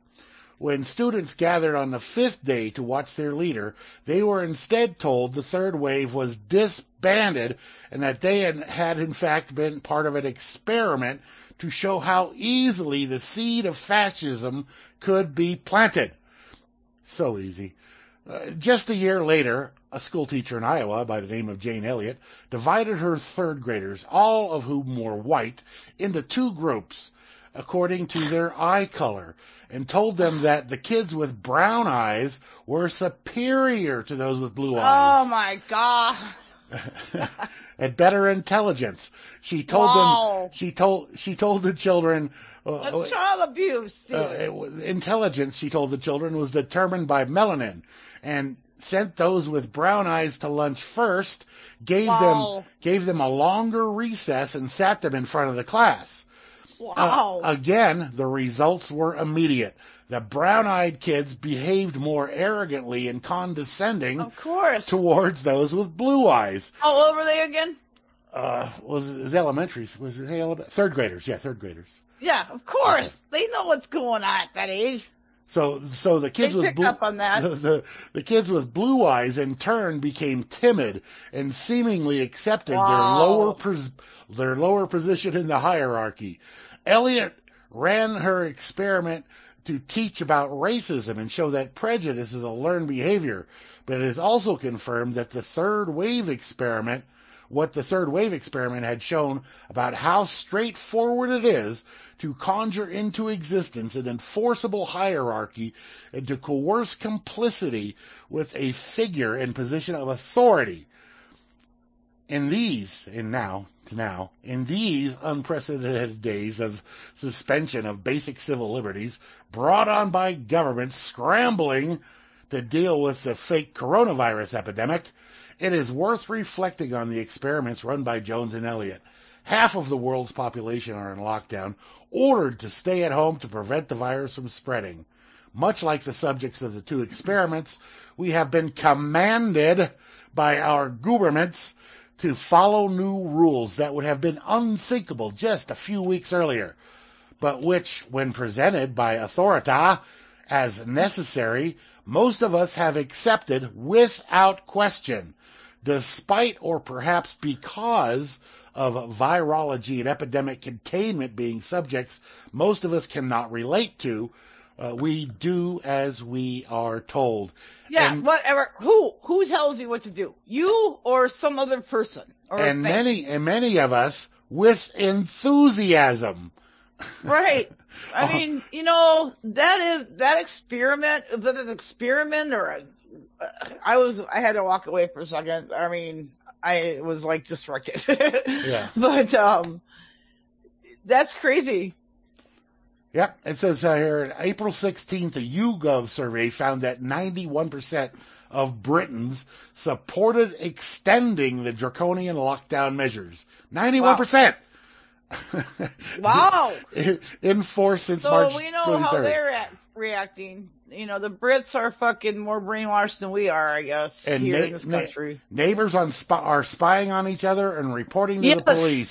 When students gathered on the fifth day to watch their leader, they were instead told the third wave was disbanded and that they had, had in fact been part of an experiment to show how easily the seed of fascism could be planted. So easy. Uh, just a year later, a schoolteacher in Iowa by the name of Jane Elliott divided her third graders, all of whom were white, into two groups according to their eye color and told them that the kids with brown eyes were superior to those with blue eyes Oh my god. [laughs] and better intelligence. She told Wow. them she told she told the children uh, child abuse. uh, intelligence, she told the children, was determined by melanin, and sent those with brown eyes to lunch first, gave Wow. them gave them a longer recess, and sat them in front of the class. Uh, wow. again, the results were immediate. The brown-eyed kids behaved more arrogantly and condescending of course. towards those with blue eyes. How old were they again? Uh, was it was elementary? Was it ele- third graders? Yeah, third graders. Yeah, of course. Okay. They know what's going on at that age. So, so the kids They with blue, up on that. [laughs] The, the the kids with blue eyes in turn became timid and seemingly accepted their lower their lower position in the hierarchy. Elliot ran her experiment to teach about racism and show that prejudice is a learned behavior, but it is also confirmed that the third wave experiment what the third wave experiment had shown about how straightforward it is to conjure into existence an enforceable hierarchy and to coerce complicity with a figure in position of authority. In these, in now, to now, in these unprecedented days of suspension of basic civil liberties brought on by governments scrambling to deal with the fake coronavirus epidemic, it is worth reflecting on the experiments run by Jones and Elliott. Half of the world's population are in lockdown, ordered to stay at home to prevent the virus from spreading. Much like the subjects of the two experiments, we have been commanded by our governments to follow new rules that would have been unthinkable just a few weeks earlier, but which, when presented by authorita as necessary, most of us have accepted without question, despite or perhaps because of virology and epidemic containment being subjects most of us cannot relate to. Uh, we do as we are told. Yeah, And- whatever. Who who tells you what to do? You or some other person? Or and many and many of us with enthusiasm. [laughs] Right. I Uh, mean, you know, that is that experiment. Is it an experiment or a? I was I had to walk away for a second. I mean, I was like distracted. [laughs] Yeah. But um, that's crazy. Yeah, it says uh, here April 16th, a YouGov survey found that 91% of Britons supported extending the draconian lockdown measures. 91%. [laughs] Wow. In force since So March we know 23rd. how they're act- reacting. You know, the Brits are fucking more brainwashed than we are, I guess, And here na- in this na- Neighbors on sp- are spying on each other and reporting to Yes. the police.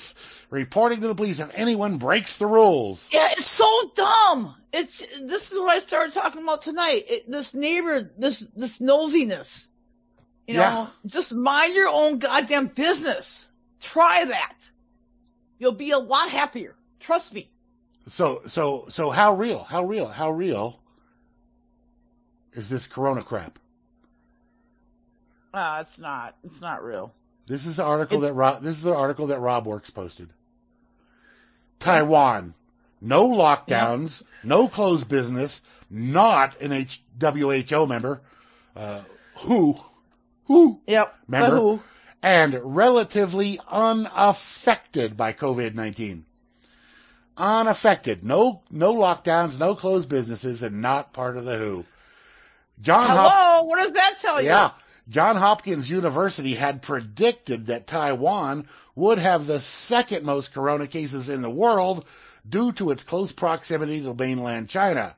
Reporting to the police if anyone breaks the rules. Yeah, it's so dumb. It's this is what I started talking about tonight. It, this neighbor, this this nosiness. You know, just mind your own goddamn business. Try that. You'll be a lot happier. Trust me. So so so how real? How real? How real is this corona crap? Ah, it's not. It's not real. This is the article that Rob, this is the article that Rob Works posted. Taiwan, no lockdowns, no closed business, not an H, WHO member, uh, who, who, Yep. Remember? The who? and relatively unaffected by COVID-19. Unaffected. No, no lockdowns, no closed businesses, and not part of the WHO. John Hop- Hello. What does that tell you? yeah. John Hopkins University had predicted that Taiwan would have the second most corona cases in the world due to its close proximity to mainland China.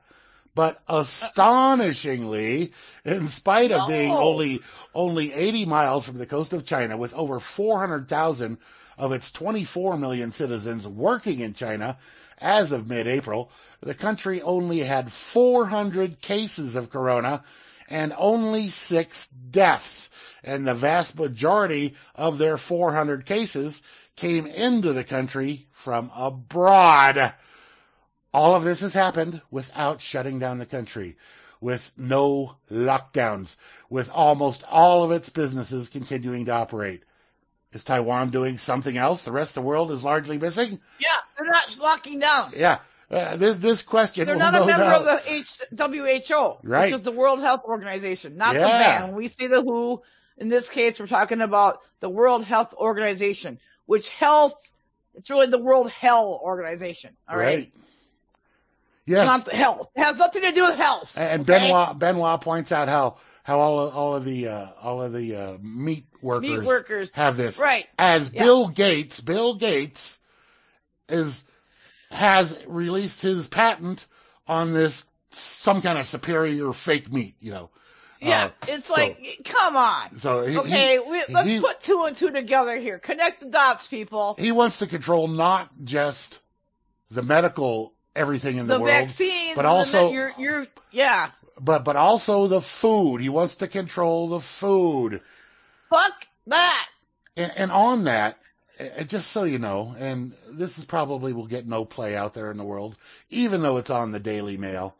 But astonishingly, in spite of being only only 80 miles from the coast of China with over 400,000 of its 24 million citizens working in China as of mid-April, the country only had 400 cases of corona and only six deaths. And the vast majority of their 400 cases came into the country from abroad. All of this has happened without shutting down the country, with no lockdowns, with almost all of its businesses continuing to operate. Is Taiwan doing something else the rest of the world is largely missing? Yeah. They're not locking down. Yeah. Uh, this, this question They're not a member doubt- of the H- WHO, Right. which is the World Health Organization, not the Yeah. band. When we say the WHO, in this case, we're talking about the World Health Organization, which health, it's really the World Hell Organization. All right. Right. Yes. Not the health. It has nothing to do with health. And okay? Benoit Benoit points out how how all of, all of the uh, all of the uh, meat workers Meat workers. have this. Right. As Yeah. Bill Gates, Bill Gates is has released his patent on this some kind of superior fake meat, you know. Yeah. Uh, it's so- like, come on. so he, Okay, he, we, let's he- put two and two together here. Connect the dots, people. he wants to control not just the medical everything in the, The world, but also you're, you're, yeah. But but also the food. He wants to control the food. Fuck that. And, and on that, uh, just so you know, and this is probably will get no play out there in the world, even though it's on the Daily Mail.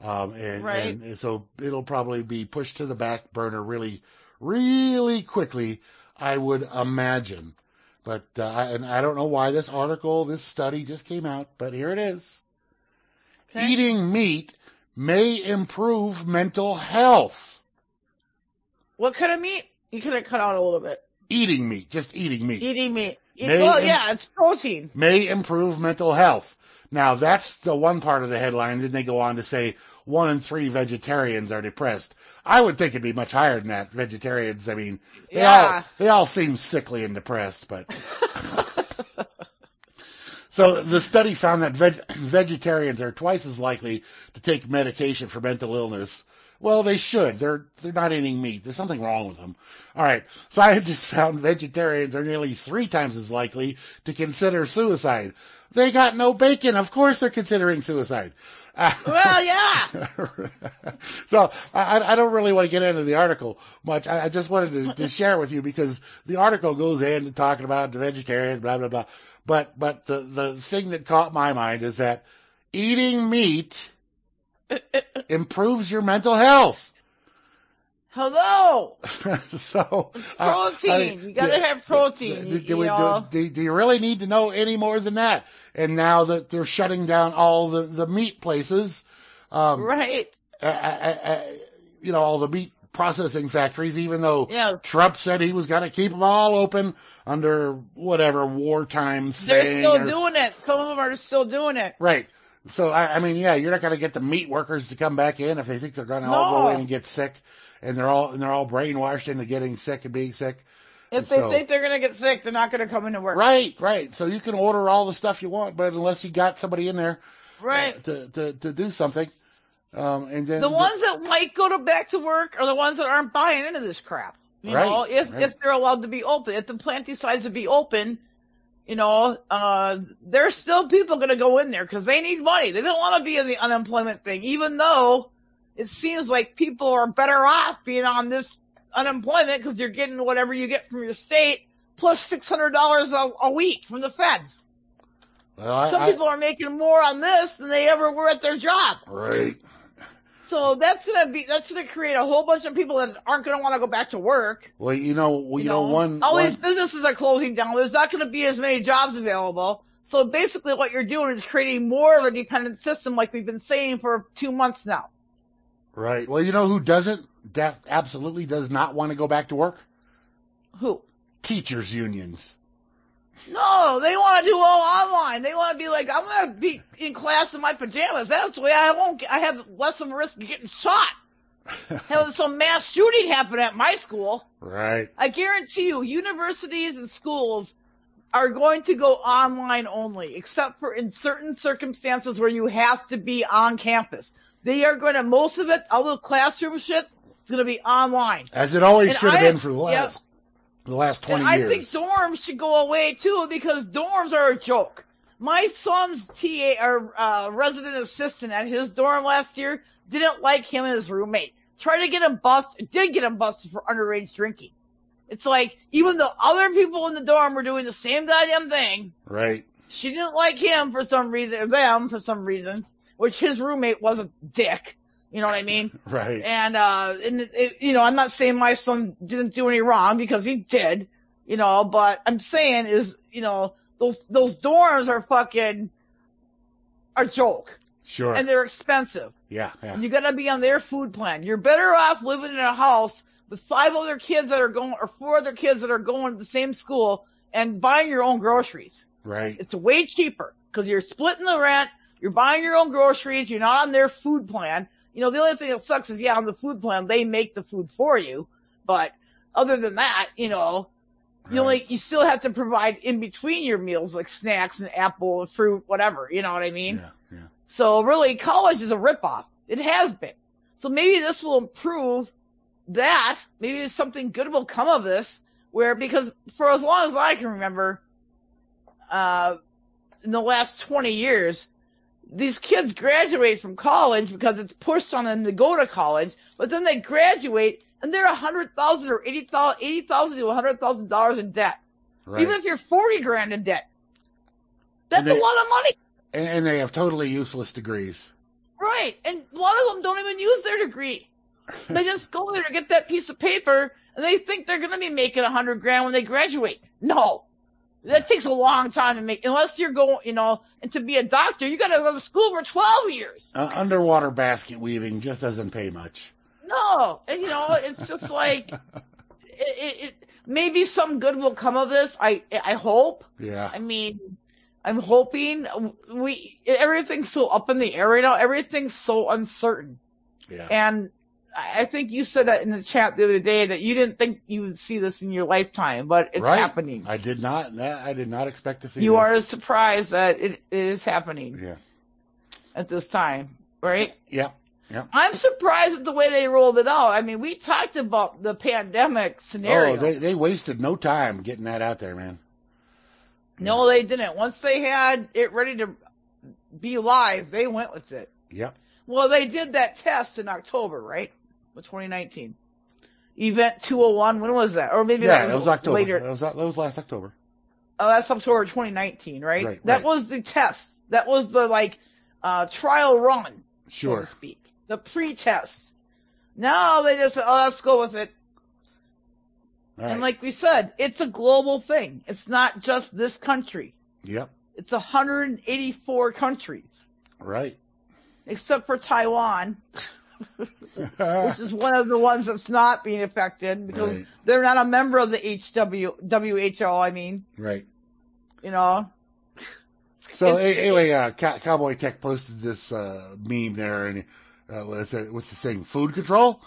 Um, and, Right. and so it'll probably be pushed to the back burner really, really quickly, I would imagine. But uh, I, and I don't know why this article, this study just came out, but here it is. Okay. Eating meat may improve mental health. What kind of meat? You could have cut out a little bit. Eating meat, just eating meat. Eating meat. May well, yeah, it's protein. may improve mental health. Now that's the one part of the headline. Then they go on to say one in three vegetarians are depressed. I would think it'd be much higher than that. Vegetarians, I mean, they all Yeah. they all seem sickly and depressed. But [laughs] so the study found that veg- vegetarians are twice as likely to take medication for mental illness. Well, they should. They're they're not eating meat. There's something wrong with them. All right. Scientists [laughs] found vegetarians are nearly three times as likely to consider suicide. They got no bacon. Of course, they're considering suicide. [laughs] Well, yeah. [laughs] so I, I don't really want to get into the article much. I, I just wanted to, to share with you because the article goes into talking about the vegetarians, blah blah blah. But but the the thing that caught my mind is that eating meat [laughs] improves your mental health. Hello. [laughs] so uh, Protein. I mean, you gotta have protein. Do, do, we- do, do, do you really need to know any more than that? And now that they're shutting down all the the meat places, um, right. uh, uh, uh, you know, all the meat processing factories, even though Yeah. Trump said he was going to keep them all open under whatever wartime thing. They're still or- doing it. Some of them are still doing it. Right. So I, I mean, yeah, you're not going to get the meat workers to come back in if they think they're going to all go in and get sick, and they're all and they're all brainwashed into getting sick and being sick. If And they so- think they're gonna get sick, they're not gonna come into work. Right, right. So you can order all the stuff you want, but unless you got somebody in there uh, Right. to to to do something, um, and then The ones that might go to back to work are the ones that aren't buying into this crap. You Right, know, if right. if they're allowed to be open, if the plant decides to be open, you know, uh, there's still people going to go in there because they need money. They don't want to be in the unemployment thing, even though it seems like people are better off being on this unemployment because you're getting whatever you get from your state plus plus six hundred dollars a week from the feds. well, I, Some I- people are making more on this than they ever were at their job. Right. So that's gonna be that's gonna create a whole bunch of people that aren't gonna want to go back to work. Well, you know, well, you, know, one, all one these businesses are closing down. There's not gonna be as many jobs available. So basically, what you're doing is creating more of a dependent system, like we've been saying for two months now. right. Well, you know who doesn't? That absolutely does not want to go back to work. Who? Teachers unions. No, they want to do all online. They want to be like, I'm gonna be in class in my pajamas. That's the way I won't. Get, I have less of a risk of getting shot. [laughs] Having some mass shooting happen at my school. right. I guarantee you, universities and schools are going to go online only, except for in certain circumstances where you have to be on campus. They are going to most of it, all the classroom shit, is going to be online. As it always And should have been for the last yep. The last twenty and I years. think dorms should go away too because dorms are a joke. My son's TA or uh, resident assistant at his dorm last year didn't like him and his roommate. Tried to get him busted. Did get him busted for underage drinking. It's like even though other people in the dorm were doing the same goddamn thing, right. she didn't like him for some reason, them for some reason, which his roommate was a dick. You know what I mean? [laughs] Right. And uh, and it, it, you know, I'm not saying my son didn't do any wrong because he did, you know. But I'm saying is, you know, those those dorms are fucking a joke, Sure. and they're expensive. yeah. Yeah. You got to be on their food plan. You're better off living in a house with five other kids that are going, or four other kids that are going to the same school, and buying your own groceries. Right. It's way cheaper because you're splitting the rent. You're buying your own groceries. You're not on their food plan. You know, the only thing that sucks is, yeah, on the food plan, they make the food for you. But other than that, you know, you only, you still have to provide in between your meals, like snacks and apple and fruit, whatever. You know what I mean? Yeah. Yeah. So really, college is a ripoff. It has been. So maybe this will improve that. Maybe something good will come of this. Where because for as long as I can remember, uh, in the last 20 years, these kids graduate from college because it's pushed on them to go to college, but then they graduate and they're a hundred thousand or eighty thousand, eighty thousand to a hundred thousand dollars in debt. Right. Even if you're forty grand in debt, that's And a lot of money. and, and they have totally useless degrees. Right, and a lot of them don't even use their degree. [laughs] They just go there to get that piece of paper, and they think they're going to be making a hundred grand when they graduate. No, that takes a long time to make. Unless you're going, you know, and to be a doctor, you got to go to school for twelve years. uh, underwater basket weaving just doesn't pay much. No, and you know, it's just like [laughs] it, it, it. Maybe some good will come of this. I I hope. yeah. I mean, I'm hoping we everything's so up in the air right now. Everything's so uncertain. Yeah. And I think you said that in the chat the other day that you didn't think you would see this in your lifetime, but it's right. happening. I did not. I did not expect to see. You this. are surprised that it, it is happening Yeah. at this time, right? Yeah. Yeah. I'm surprised at the way they rolled it out. I mean, we talked about the pandemic scenario. Oh, they they wasted no time getting that out there, man. no, they didn't. Once they had it ready to be live, they went with it. Yep. Well, they did that test in October, right? With 2019. Event 201, when was that? Or maybe Yeah, that it was October. later. That was that was last October. Oh, that's October 2019, right? Right, that right. was the test. That was the like uh trial run, so Sure. to speak. The pre-test. Now they just said, oh, let's go with it. Right. And like we said, it's a global thing. It's not just this country. yep. It's 184 countries, Right. except for Taiwan, [laughs] [laughs] which is one of the ones that's not being affected because Right. they're not a member of the HW WHO. I mean, right. you know. So It's- anyway, uh, Cow- Cowboy Tech posted this uh, meme there, and uh, what's, it, what's the saying? Food control.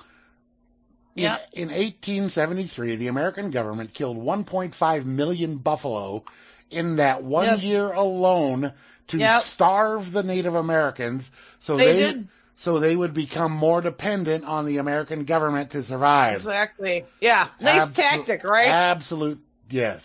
In, Yeah. in 1873, the American government killed 1.5 million buffalo in that one year alone to Yep. starve the Native Americans, so They they did. So they would become more dependent on the American government to survive. Exactly. Yeah. Nice Absol- tactic, right? Absolute yes.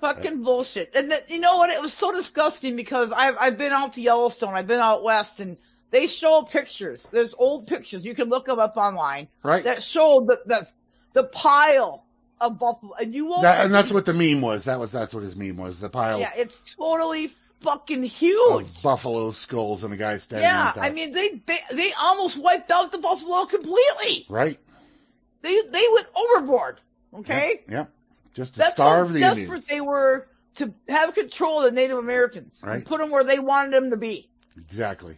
Fucking bullshit. And that, you know what? It was so disgusting because I've I've been out to Yellowstone. I've been out west, and they show pictures. There's old pictures. You can look them up online Right. that show the the the pile of buffalo, and you won't. That, and that's what the meme was. That was that's what his meme was. The pile. Yeah, it's totally fucking huge. Of buffalo skulls and a guy standing yeah. I mean they, they they almost wiped out the buffalo completely. right? They they went overboard. Okay, Yep. yep. Just to that's starve how the desperate Indians. they were to have control of the Native Americans Right. and put them where they wanted them to be. Exactly.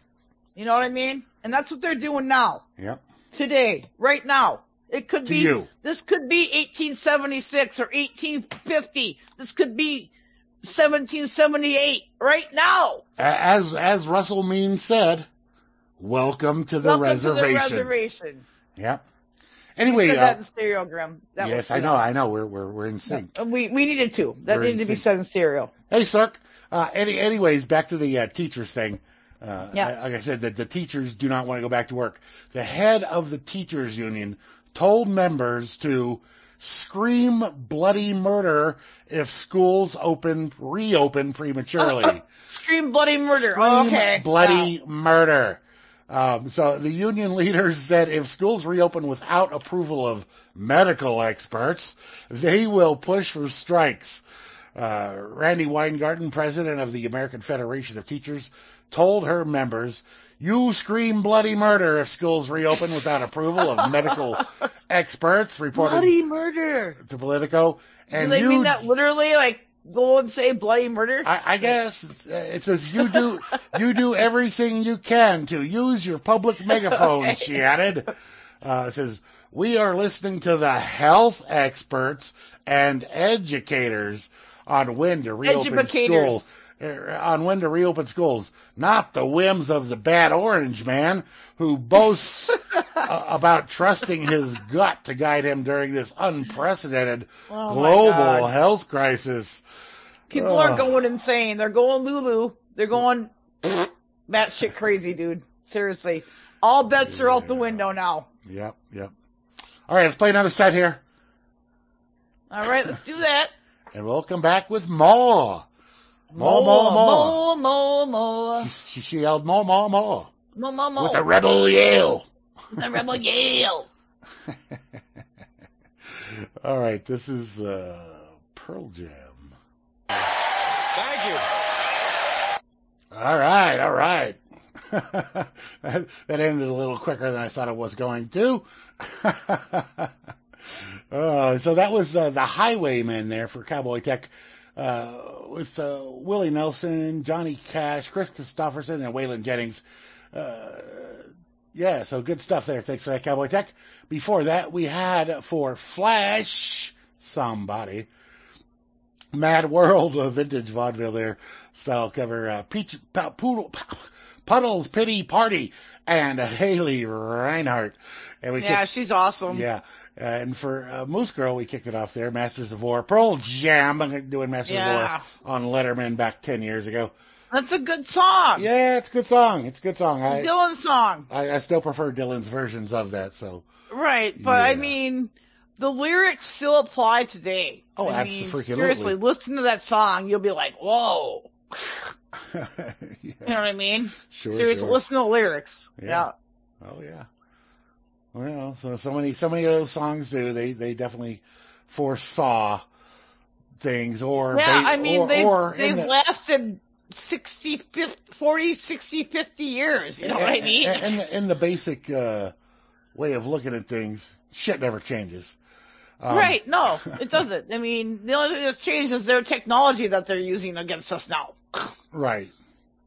You know what I mean? And that's what they're doing now, Yep. today, right now. It could To be you. this could be 1876 or 1850. This could be 1778 right now. As as Russell Means said, welcome to the Welcome reservation. to the reservation. Yep. Anyway, said uh, that in stereo, Grim. That yes, I know, I know. We're we're we're in sync. We we needed to. That We're needed to be said in stereo. Hey, Cirque. Uh, any, anyways, back to the uh, teachers thing. Uh, Yeah. I- Like I said, the, the teachers do not want to go back to work. The head of the teachers union told members to scream bloody murder if schools open reopen prematurely. [laughs] Scream bloody murder. Scream okay. bloody murder. Um, so the union [laughs] leaders said if schools reopen without approval of medical experts, they will push for strikes. Uh, Randi Weingarten, president of the American Federation of Teachers, told her members, "You scream bloody murder if schools reopen without approval of medical [laughs] experts." Reported Bloody murder. to Politico, Do and they you mean that literally? Like go and say bloody murder? I, I guess it says you do you do everything you can to use your public [laughs] megaphone. Okay. She added, uh, it says we are listening to the health experts and educators on when to reopen schools. uh, On when to reopen schools, not the whims of the bad orange man who boasts uh, about trusting his gut to guide him during this unprecedented Oh, global health crisis. People are going insane. They're going Lulu. They're going batshit crazy, dude. Seriously. All bets are out the window now. Yep, yep. All right, let's play another set here, All right, let's do that. and we'll come back with more. More, more, more. more, more, more, She, she yelled more, more, more. More, more, more. With a rebel yell. The rebel Yale. [laughs] All right, this is uh, Pearl Jam. Thank you. All right, all right. [laughs] that, that ended a little quicker than I thought it was going to. [laughs] uh, so that was uh, the Highwaymen there for Cowboy Tech uh, with uh, Willie Nelson, Johnny Cash, Kris Kristofferson, and Waylon Jennings. Uh, yeah, so good stuff there. Thanks for that, Cowboy Tech. Before that, we had for Flash somebody. Mad World of Vintage Vaudeville there style cover. Uh, Peach, Poodle, Puddles Pity Party and Haley Reinhart. And we Yeah, kicked- she's awesome. yeah. Uh, and for uh, Moosegurl, we kicked it off there. Masters of War, Pearl Jam, doing Masters Yeah. of War on Letterman back ten years ago. That's a good song. Yeah, it's a good song. It's a good song. I Dylan song. I, I still prefer Dylan's versions of that. So Right, but I mean, the lyrics still apply today. Oh, I mean, seriously, listen to that song. You'll be like, whoa. [laughs] yeah. You know what I mean? Sure, Seriously, sure. listen to the lyrics. Yeah. Oh yeah. Well, so so many so many of those songs do they they definitely foresaw things or Yeah, they, I mean, or, they've, or they've the- lasted 60, 50, 40, 60, 50 years. You know what I mean? And, the, in the basic uh, way of looking at things, shit never changes. Um, right, no, [laughs] it doesn't. I mean, the only thing that's changed is their technology that they're using against us now. right.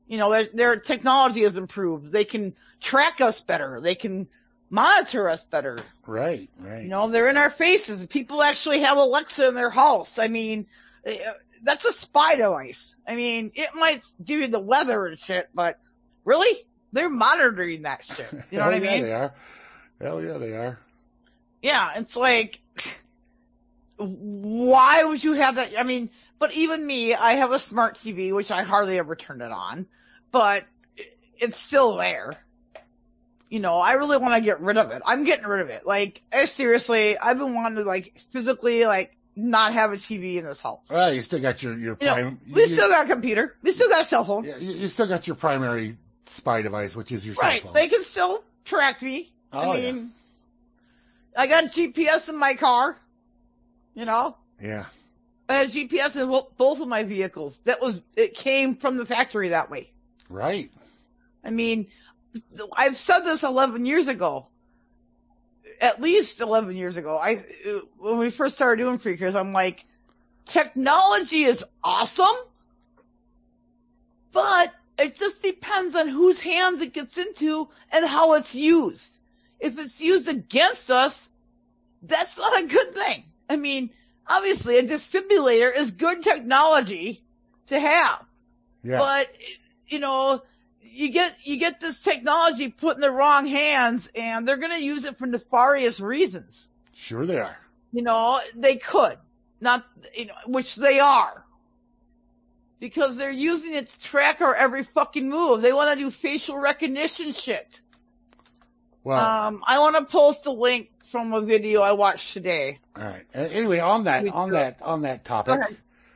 You know, their, their technology has improved. They can track us better. They can monitor us better. Right. Right. You know, they're in our faces. People actually have Alexa in their house. I mean, eh, that's a spy device. I mean, it might do the weather and shit, but really, they're monitoring that shit. [laughs] You know what I oh, yeah, mean? they are. Hell yeah, they are. Yeah, it's like, why would you have that? I mean, but even me, I have a smart TV, which I hardly ever turn it on, but it's still there. You know, I really want to get rid of it. I'm getting rid of it. Like, I seriously, I've been wanting to like physically like not have a TV in this house. Well, you still got your your You know, we you, still got a computer. We still got a cell phone. yeah, you, you still got your primary spy device, which is your right. cell phone. They can still track me. Oh, I yeah. mean, I got GPS in my car. You know, yeah. I had GPS in both of my vehicles. That was it came from the factory that way. Right. I mean, I've said this 11 years ago. At least 11 years ago. I when we first started doing Freekers, I'm like, technology is awesome, but it just depends on whose hands it gets into and how it's used. If it's used against us, that's not a good thing. I mean, obviously, a defibrillator is good technology to have, Yeah. but you know, you get you get this technology put in the wrong hands, and they're going to use it for nefarious reasons. sure they are. You know, they could not, you know, which they are, because they're using it to track our every fucking move. They want to do facial recognition shit. Well, Um, I want to post a link from a video I watched today. all right. Anyway, on that on that on that topic.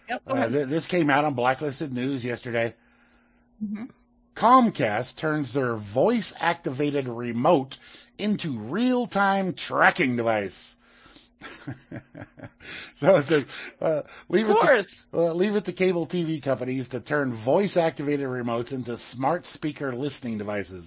Yep, go uh, th- this came out on Blacklisted News yesterday. Mhm. Comcast turns their voice activated remote into real time tracking device. [laughs] so it says, uh, leave, Of it to, uh, leave it to cable TV companies to turn voice activated remotes into smart speaker listening devices.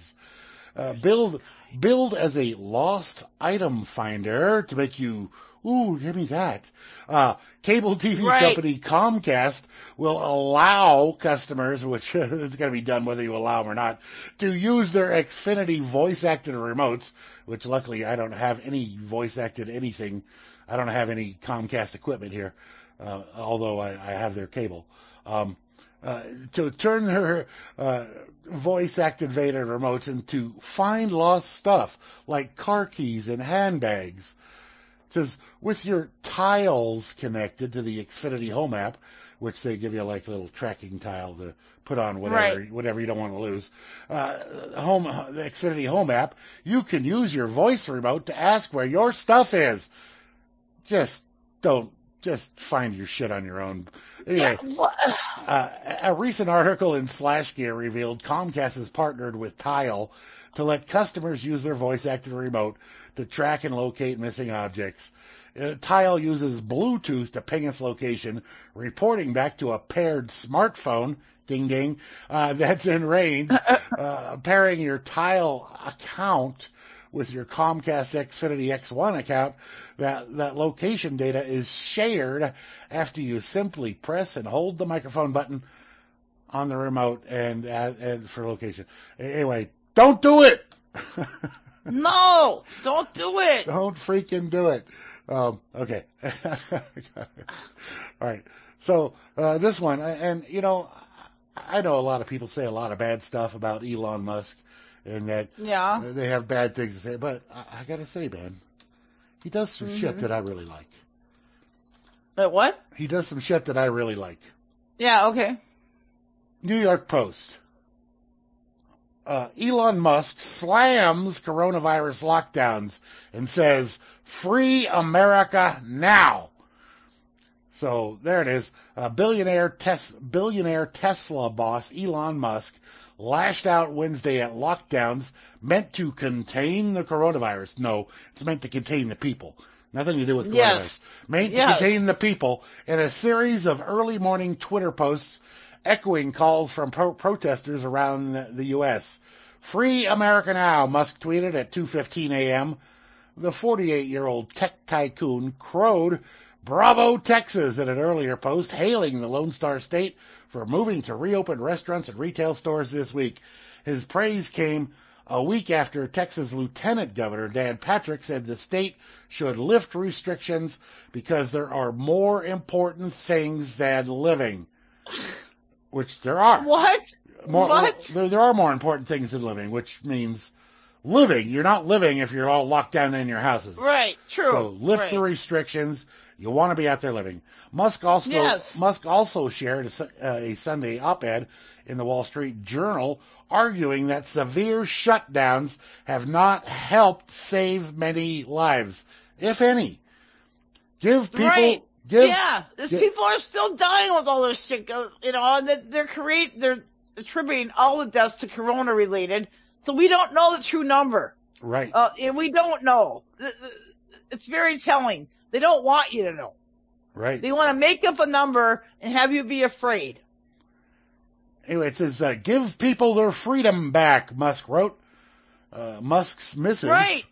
Uh, build build as a lost item finder to make you ooh give me that. Uh, cable TV Right. company Comcast will allow customers, which [laughs] is going to be done whether you allow them or not, to use their Xfinity voice acted remotes. Which luckily I don't have any voice acted anything. I don't have any Comcast equipment here, uh, although I, I have their cable. Um, uh, to turn their uh, voice activated remotes into find lost stuff like car keys and handbags. It says with your tiles connected to the Xfinity Home app, which they give you like a little tracking tile to put on whatever Right. whatever you don't want to lose. Uh, home the Xfinity Home app, you can use your voice remote to ask where your stuff is. Just don't just find your shit on your own. Anyway, uh, a recent article in Slash Gear revealed Comcast has partnered with Tile to let customers use their voice acted remote to track and locate missing objects. Uh, Tile uses Bluetooth to ping its location, reporting back to a paired smartphone, ding ding, uh, that's in range. [laughs] uh, pairing your Tile account with your Comcast Xfinity X1 account, that, that location data is shared after you simply press and hold the microphone button on the remote and, and, and for location. Anyway, don't do it. [laughs] no, don't do it. don't freaking do it. Um, okay. [laughs] All right. So uh, this one, and you know, I know a lot of people say a lot of bad stuff about Elon Musk, and that Yeah. they have bad things to say. But I, I got to say, man, he does some shit Mhm. that I really like. But what? He does some shit that I really like. Yeah. Okay. New York Post. Uh, Elon Musk slams coronavirus lockdowns and says, "Free America now." So there it is. Uh, billionaire tes- billionaire Tesla boss Elon Musk lashed out Wednesday at lockdowns meant to contain the coronavirus. No, it's meant to contain the people. Nothing to do with coronavirus. Yes. Meant Yes. to contain the people in a series of early morning Twitter posts echoing calls from pro- protesters around the- the U.S. Free America Now, Musk tweeted at 2:15 a.m. The 48-year-old tech tycoon crowed Bravo, Texas in an earlier post hailing the Lone Star State for moving to reopen restaurants and retail stores this week. His praise came a week after Texas Lieutenant Governor Dan Patrick said the state should lift restrictions because there are more important things than living. Which there are. What? More, what? There, there are more important things than living, which means living. You're not living if you're all locked down in your houses. Right. True. So lift right. the restrictions. You want to be out there living. Musk also Yes. Musk also shared a, uh, a Sunday op-ed in the Wall Street Journal arguing that severe shutdowns have not helped save many lives, if any. Give people Right. give yeah, these people are still dying with all this shit. You know, and they're create they're attributing all the deaths to corona related. So we don't know the true number. right. Uh, and we don't know. It's very telling. They don't want you to know. Right. They want to make up a number and have you be afraid. Anyway, it says, uh, give people their freedom back, Musk wrote. Uh, Musk's missive, Right.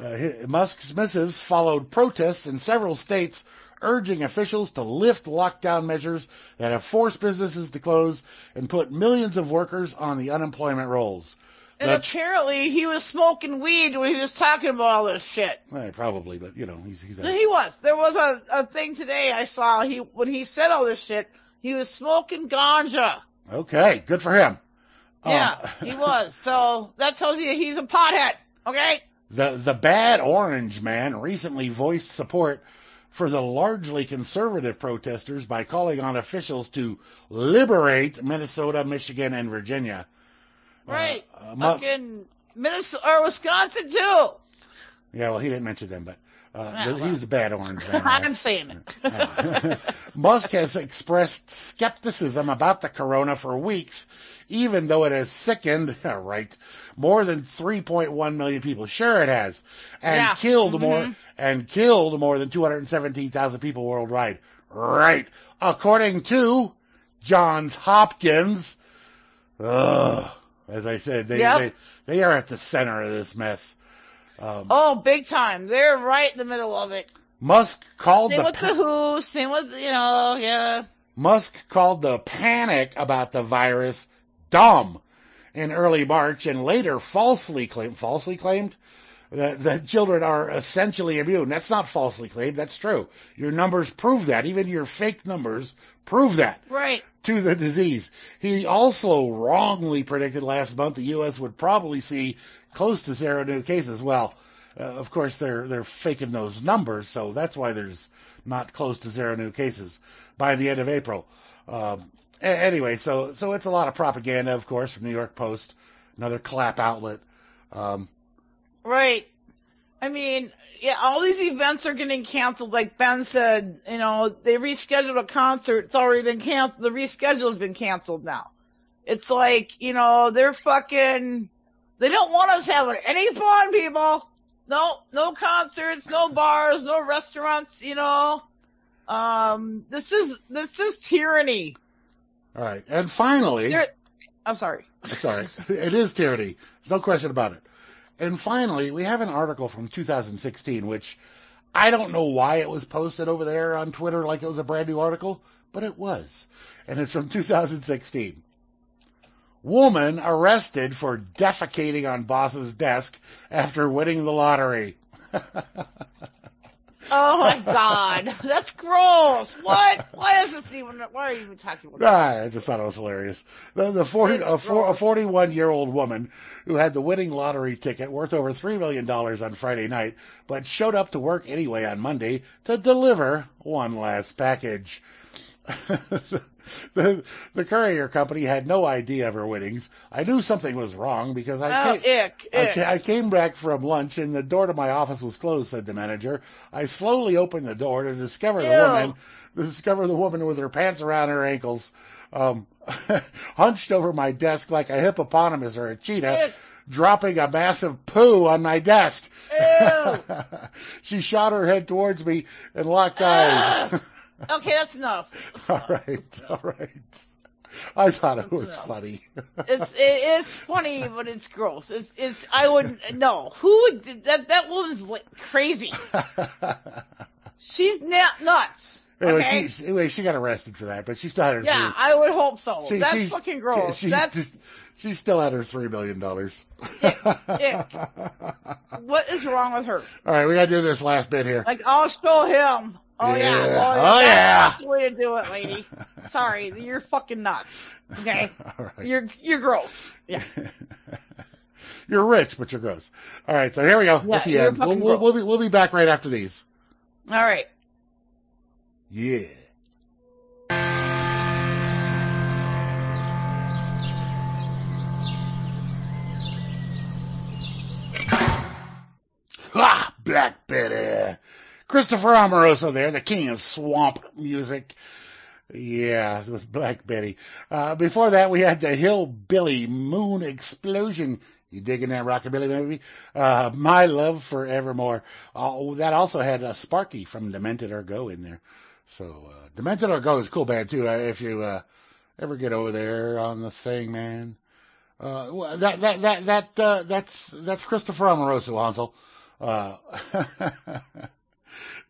uh, Musk's missives followed protests in several states urging officials to lift lockdown measures that have forced businesses to close and put millions of workers on the unemployment rolls. And That's- apparently he was smoking weed when he was talking about all this shit. Eh, probably, but you know, he's, he's a, He was. There was a, a thing today I saw. He when he said all this shit, he was smoking ganja. okay. Good for him. Yeah, Um, he [laughs] was. So that tells you he's a pothead. Okay. The the bad orange man recently voiced support for the largely conservative protesters by calling on officials to liberate Minnesota, Michigan, and Virginia. Uh, Right. uh, Fucking Minnesota or Wisconsin too. yeah, well, he didn't mention them, but uh, Ah, he well. was a bad orange [laughs] man. I'm saying it. [laughs] Musk has expressed skepticism about the corona for weeks, even though it has sickened, [laughs] right, more than 3.1 million people. Sure, it has, and Yeah. killed more Mhm. and killed more than 217,000 people worldwide. Right, according to Johns Hopkins. Ugh, as I said, they Yep. they they are at the center of this mess. Um, oh, big time. They're right in the middle of it. Musk called Same the with pa- the Who. Same with you know, yeah. Musk called the panic about the virus dumb in early March and later falsely claimed falsely claimed that, that children are essentially immune. That's not falsely claimed, that's true. Your numbers prove that. Even your fake numbers prove that Right. To the disease. He also wrongly predicted last month the US would probably see close to zero new cases. Well, uh, of course they're they're faking those numbers, so that's why there's not close to zero new cases by the end of April. Um, anyway, so so it's a lot of propaganda, of course, from New York Post, another clap outlet. Um, Right. I mean, yeah, all these events are getting canceled. Like Ben said, you know, they rescheduled a concert. It's already been canceled. The reschedule's been canceled now. It's like, you know, they're fucking. They don't want us having any fun, people. No, no concerts, no bars, no restaurants. You know, um, this is this is tyranny. all right, and finally, They're- I'm sorry. Sorry, it is tyranny. There's no question about it. And finally, we have an article from 2016, which I don't know why it was posted over there on Twitter like it was a brand new article, but it was. And it's from 2016. Woman arrested for defecating on boss's desk after winning the lottery. [laughs] Oh my [laughs] god, that's gross. What? Why is this even? Why are you even talking about? Ah, I just thought it was hilarious. The, the 40, a, four, a 41 year old woman who had the winning lottery ticket worth over $3 million on Friday night, but showed up to work anyway on Monday to deliver one last package. [laughs] [laughs] the, the courier company had no idea of her winnings. I knew something was wrong because I Oh, came, ick, I, ick. I came back from lunch and the door to my office was closed, said the manager. I slowly opened the door to discover the woman to discover the woman with her pants around her ankles, um, [laughs] hunched over my desk like a hippopotamus or a cheetah, Ick. dropping a massive poo on my desk. Ew. [laughs] she shot her head towards me and locked eyes. Okay, that's enough. [laughs] all right, all right. I thought it was funny. It's it, it's funny, but it's gross. It's it's I would no. Who would that? That woman's like crazy. [laughs] She's not nuts. Anyway, Okay. she, anyway, she got arrested for that, but she still had her Yeah, three. I would hope so. she- That's she- fucking gross. She, That's she, she still had her three million dollars. [laughs] what is wrong with her? All right, we got to do this last bit here. Like I'll show him. Oh yeah. Yeah. Oh, well, Oh, that's yeah. the way to do it, lady. [laughs] Sorry, you're fucking nuts. Okay. [laughs] All right. You're you're gross. Yeah. You're rich, but you're gross. All right, so here we go. Yeah, At the end. We'll, we'll, we'll be we'll be back right after these. All right. Yeah. Black Betty. Christopher Amoroso there, the king of swamp music. Yeah, it was Black Betty. Uh, before that, we had the Hillbilly Moon Explosion. You digging that rockabilly movie? Uh, My Love Forevermore. Oh, that also had uh, Sparky from Demented Are Go in there. So uh, Demented Are Go is a cool band too. Uh, if you uh, ever get over there on the thing, man. Uh, that that that that uh, that's that's Christopher Amoroso, Hansel. Uh, [laughs]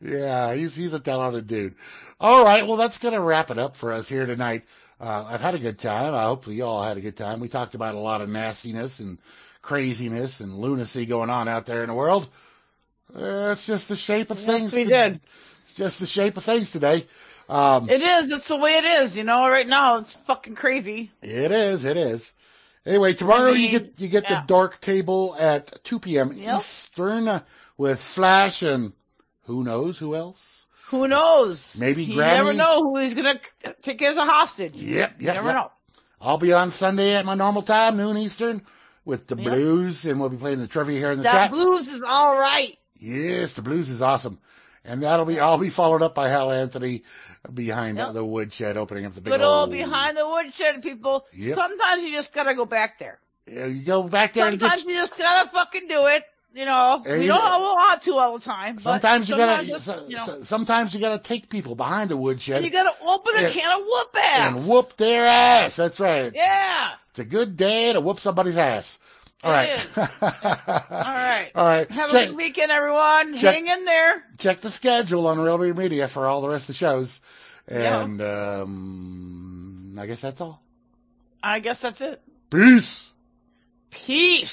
yeah, he's he's a talented dude. All right, well that's gonna wrap it up for us here tonight. Uh, I've had a good time. I hope you all had a good time. We talked about a lot of nastiness and craziness and lunacy going on out there in the world. Uh, it's just the shape of Yes, things. we did. It's just the shape of things today. Um, It is. It's the way it is. You know, right now it's fucking crazy. It is. It is. Anyway, tomorrow I mean, you get you get yeah. the dark table at 2 p.m. Yep. Eastern uh, with Flash and who knows who else? Who knows? Maybe you Granny. never know who he's gonna take as a hostage. Yep. You Yep. never yep. know. I'll be on Sunday at my normal time, noon Eastern, with the Yep. Blues, and we'll be playing the trivia here in the That chat. blues is all right. Yes, the Blues is awesome, and that'll be I'll be followed up by Hal Anthony behind Yep. the woodshed, opening up the big Good old behind the woodshed, people. Yep. Sometimes you just gotta go back there. Yeah, You go back there get Sometimes you just gotta fucking do it. You know, And we you- don't want to all the time. But Sometimes you gotta. sometimes so- just, you know, sometimes you gotta take people behind the woodshed you gotta open a and- can of whoop ass. and whoop their ass. That's right. yeah. It's a good day to whoop somebody's ass. All right. [laughs] All right. All right. Have a check, good weekend, everyone. check- Hang in there. check the schedule on Real Media for all the rest of the shows. Yeah. And um, I guess that's all. I guess that's it. Peace. Peace.